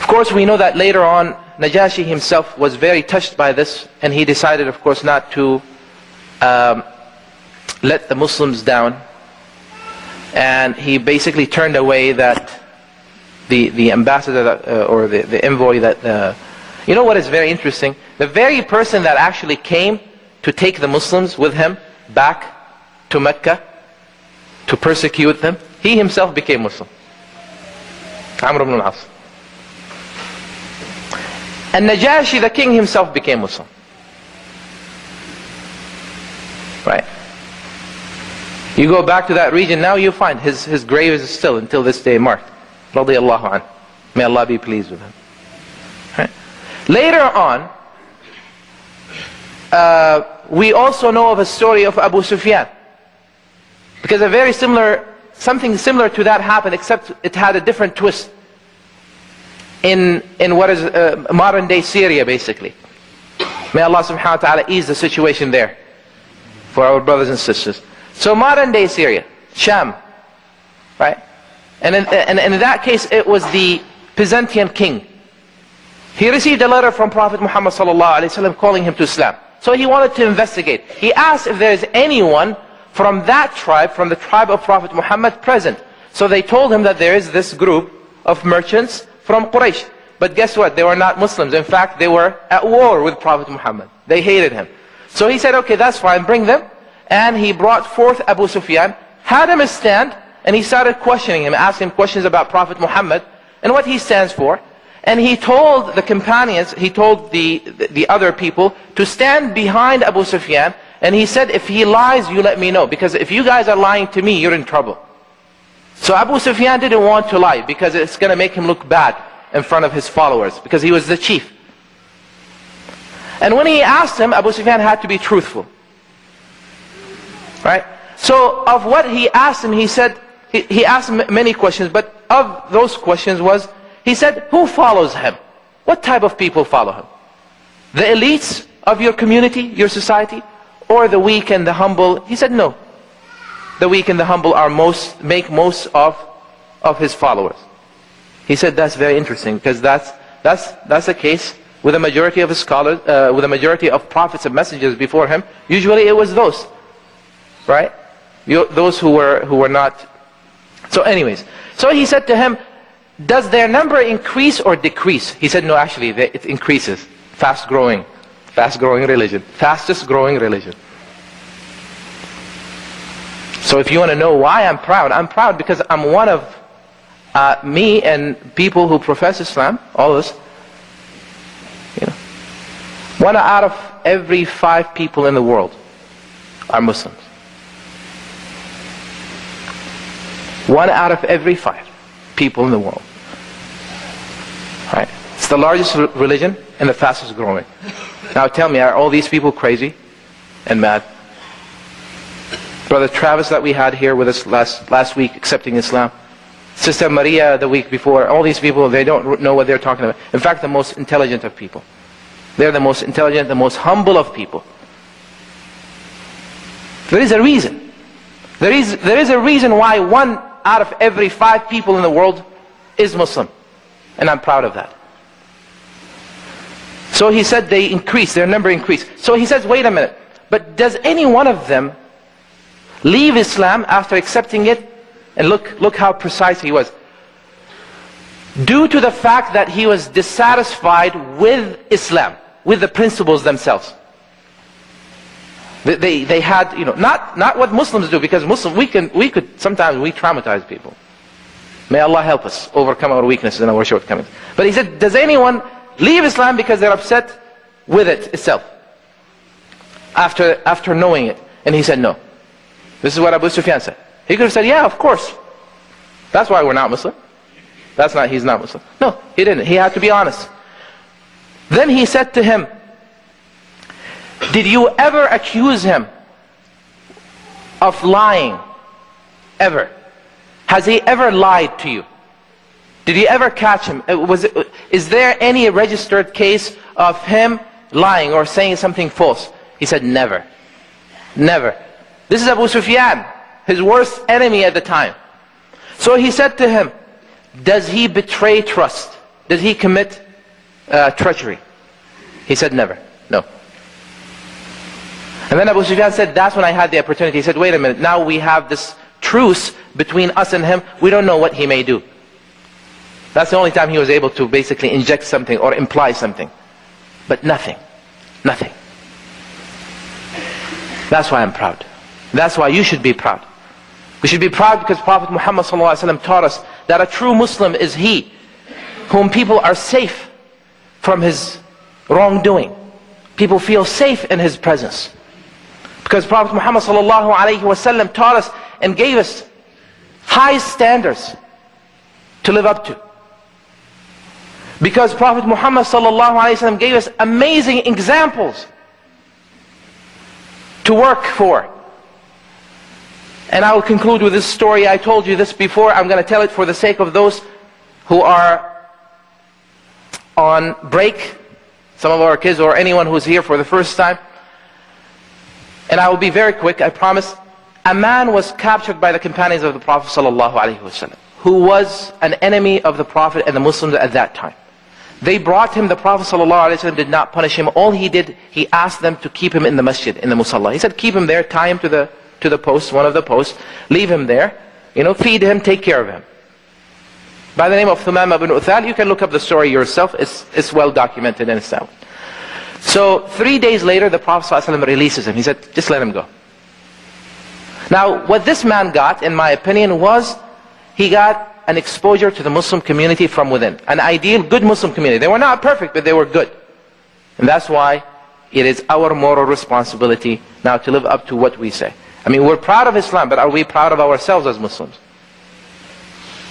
Of course, we know that later on, Najashi himself was very touched by this and he decided, of course, not to um, let the Muslims down. And he basically turned away that the, the ambassador that, uh, or the, the envoy that uh, you know what is very interesting? The very person that actually came to take the Muslims with him back to Mecca to persecute them, he himself became Muslim. Amr ibn al-As. And Najashi, the king himself, became Muslim. Right? You go back to that region, now you find his, his grave is still, until this day, marked. May Allah be pleased with him. Later on, uh, we also know of a story of Abu Sufyan. Because a very similar, something similar to that happened, except it had a different twist in, in what is uh, modern day Syria basically. May Allah subhanahu wa ta'ala ease the situation there for our brothers and sisters. So modern day Syria, Sham, right? And in, and in that case it was the Byzantine king. He received a letter from Prophet Muhammad sallallahu alaihi wasallam calling him to Islam. So he wanted to investigate. He asked if there is anyone from that tribe, from the tribe of Prophet Muhammad present. So they told him that there is this group of merchants from Quraysh. But guess what? They were not Muslims. In fact, they were at war with Prophet Muhammad. They hated him. So he said, okay, that's fine, bring them. And he brought forth Abu Sufyan, had him stand, and he started questioning him, asking him questions about Prophet Muhammad and what he stands for. And he told the companions, he told the, the other people to stand behind Abu Sufyan. And he said, if he lies, you let me know. Because if you guys are lying to me, you're in trouble. So Abu Sufyan didn't want to lie because it's going to make him look bad in front of his followers because he was the chief. And when he asked him, Abu Sufyan had to be truthful. Right? So of what he asked him, he said, he, he asked many questions, but of those questions was, he said, who follows him? What type of people follow him? The elites of your community, your society? Or the weak and the humble? He said, no the weak and the humble are most, make most of, of his followers. He said that's very interesting because that's, that's, that's the case with a majority of scholars, uh, with a majority of prophets and messengers before him. Usually it was those, right? You, those who were, who were not. So anyways, so he said to him, does their number increase or decrease? He said, no, actually, it increases. fast growing, fast growing religion, fastest growing religion. So if you want to know why I'm proud, I'm proud because I'm one of uh, me and people who profess Islam, all of us, you know, one out of every five people in the world are Muslims. One out of every five people in the world. Right? It's the largest religion and the fastest growing. Now tell me, are all these people crazy and mad? Brother Travis that we had here with us last, last week accepting Islam. Sister Maria the week before. All these people, they don't know what they're talking about. In fact, the most intelligent of people. They're the most intelligent, the most humble of people. There is a reason. There is, there is a reason why one out of every five people in the world is Muslim. And I'm proud of that. So he said they increase, their number increased. So he says, wait a minute. But does any one of them leave Islam after accepting it? And look, look how precise he was. Due to the fact that he was dissatisfied with Islam, with the principles themselves. They, they, they, had, you know, not, not what Muslims do, because Muslim, we, can, we could, sometimes we traumatize people. May Allah help us overcome our weaknesses and our shortcomings. But he said, does anyone leave Islam because they're upset with it itself? After, after knowing it. And he said, no. This is what Abu Sufyan said. He could have said, yeah, of course. That's why we're not Muslim. That's not, he's not Muslim. No, he didn't. He had to be honest. Then he said to him, did you ever accuse him of lying? Ever? Has he ever lied to you? Did you ever catch him? Uh, was it, is there any registered case of him lying or saying something false? He said, never. Never. This is Abu Sufyan, his worst enemy at the time. So he said to him, does he betray trust? Does he commit uh, treachery? He said, never. No. And then Abu Sufyan said, that's when I had the opportunity. He said, wait a minute, now we have this truce between us and him. We don't know what he may do. That's the only time he was able to basically inject something or imply something. But nothing. Nothing. That's why I'm proud. That's why you should be proud. We should be proud because Prophet Muhammad taught us that a true Muslim is he whom people are safe from his wrongdoing. People feel safe in his presence. Because Prophet Muhammad taught us and gave us high standards to live up to. Because Prophet Muhammad ﷺ gave us amazing examples to work for. And I will conclude with this story. I told you this before. I'm going to tell it for the sake of those who are on break. Some of our kids or anyone who's here for the first time. And I will be very quick, I promise A man was captured by the companions of the Prophet ﷺ, who was an enemy of the Prophet and the Muslims at that time. They brought him, the Prophet ﷺ did not punish him. All he did, he asked them to keep him in the masjid, in the musalla. He said, keep him there, tie him to the, to the post, one of the posts, leave him there, you know, feed him, take care of him. By the name of Thumama ibn Uthal, you can look up the story yourself, it's, it's well documented and established. So three days later, the Prophet ﷺ releases him. He said, just let him go. Now, what this man got, in my opinion, was he got an exposure to the Muslim community from within. An ideal, good Muslim community. They were not perfect, but they were good. And that's why it is our moral responsibility now to live up to what we say. I mean, we're proud of Islam, but are we proud of ourselves as Muslims?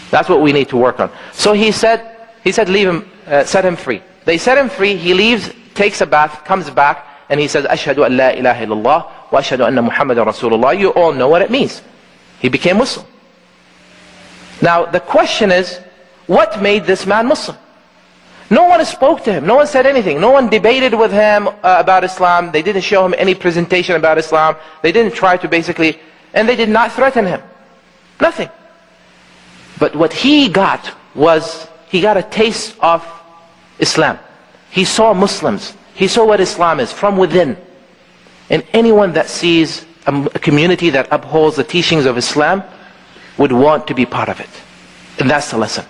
That's what we need to work on. So he said, he said, leave him, uh, set him free. They set him free. He leaves takes a bath, comes back, and he says, Ashhadu an la ilaha illallah wa ashhadu anna Muhammadan Rasulullah. You all know what it means. He became Muslim. Now, the question is, what made this man Muslim? No one spoke to him. No one said anything. No one debated with him uh, about Islam. They didn't show him any presentation about Islam. They didn't try to basically, and they did not threaten him. Nothing. But what he got was, he got a taste of Islam. He saw Muslims. He saw what Islam is from within. And anyone that sees a community that upholds the teachings of Islam would want to be part of it. And that's the lesson.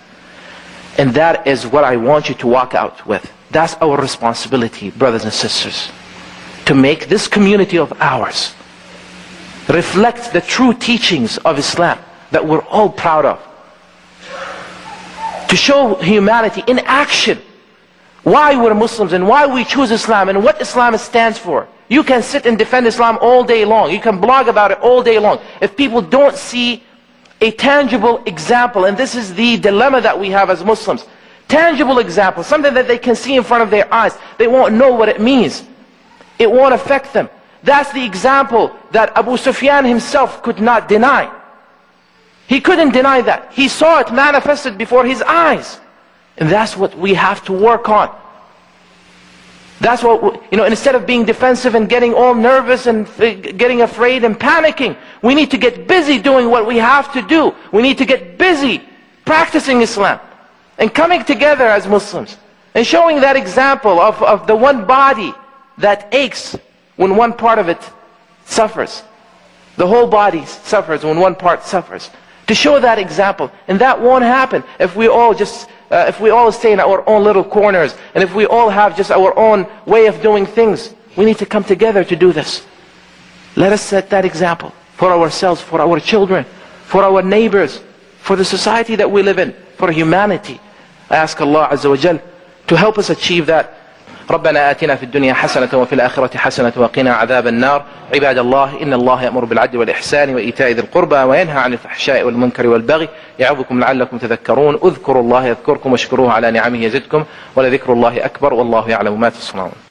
And that is what I want you to walk out with. That's our responsibility, brothers and sisters, to make this community of ours reflect the true teachings of Islam that we're all proud of. To show humanity in action why we're Muslims and why we choose Islam and what Islam stands for. You can sit and defend Islam all day long. You can blog about it all day long. If people don't see a tangible example, and this is the dilemma that we have as Muslims, tangible example, something that they can see in front of their eyes, they won't know what it means. It won't affect them. That's the example that Abu Sufyan himself could not deny. He couldn't deny that. He saw it manifested before his eyes. And that's what we have to work on. That's what, you know, instead of being defensive and getting all nervous and getting afraid and panicking, we need to get busy doing what we have to do. We need to get busy practicing Islam and coming together as Muslims and showing that example of, of the one body that aches when one part of it suffers. The whole body suffers when one part suffers to show that example. And that won't happen if we all just, uh, if we all stay in our own little corners, and if we all have just our own way of doing things. We need to come together to do this. Let us set that example for ourselves, for our children, for our neighbors, for the society that we live in, for humanity. I ask Allah Azza wa Jal to help us achieve that. ربنا آتنا في الدنيا حسنة وفي الآخرة حسنة وقنا عذاب النار. عباد الله إن الله يأمر بالعدل والإحسان وإيتاء ذي القربى وينهى عن الفحشاء والمنكر والبغي يعظكم لعلكم تذكرون. اذكروا الله يذكركم واشكروه على نعمه يزدكم ولذكر الله أكبر والله يعلم ما تصنعون.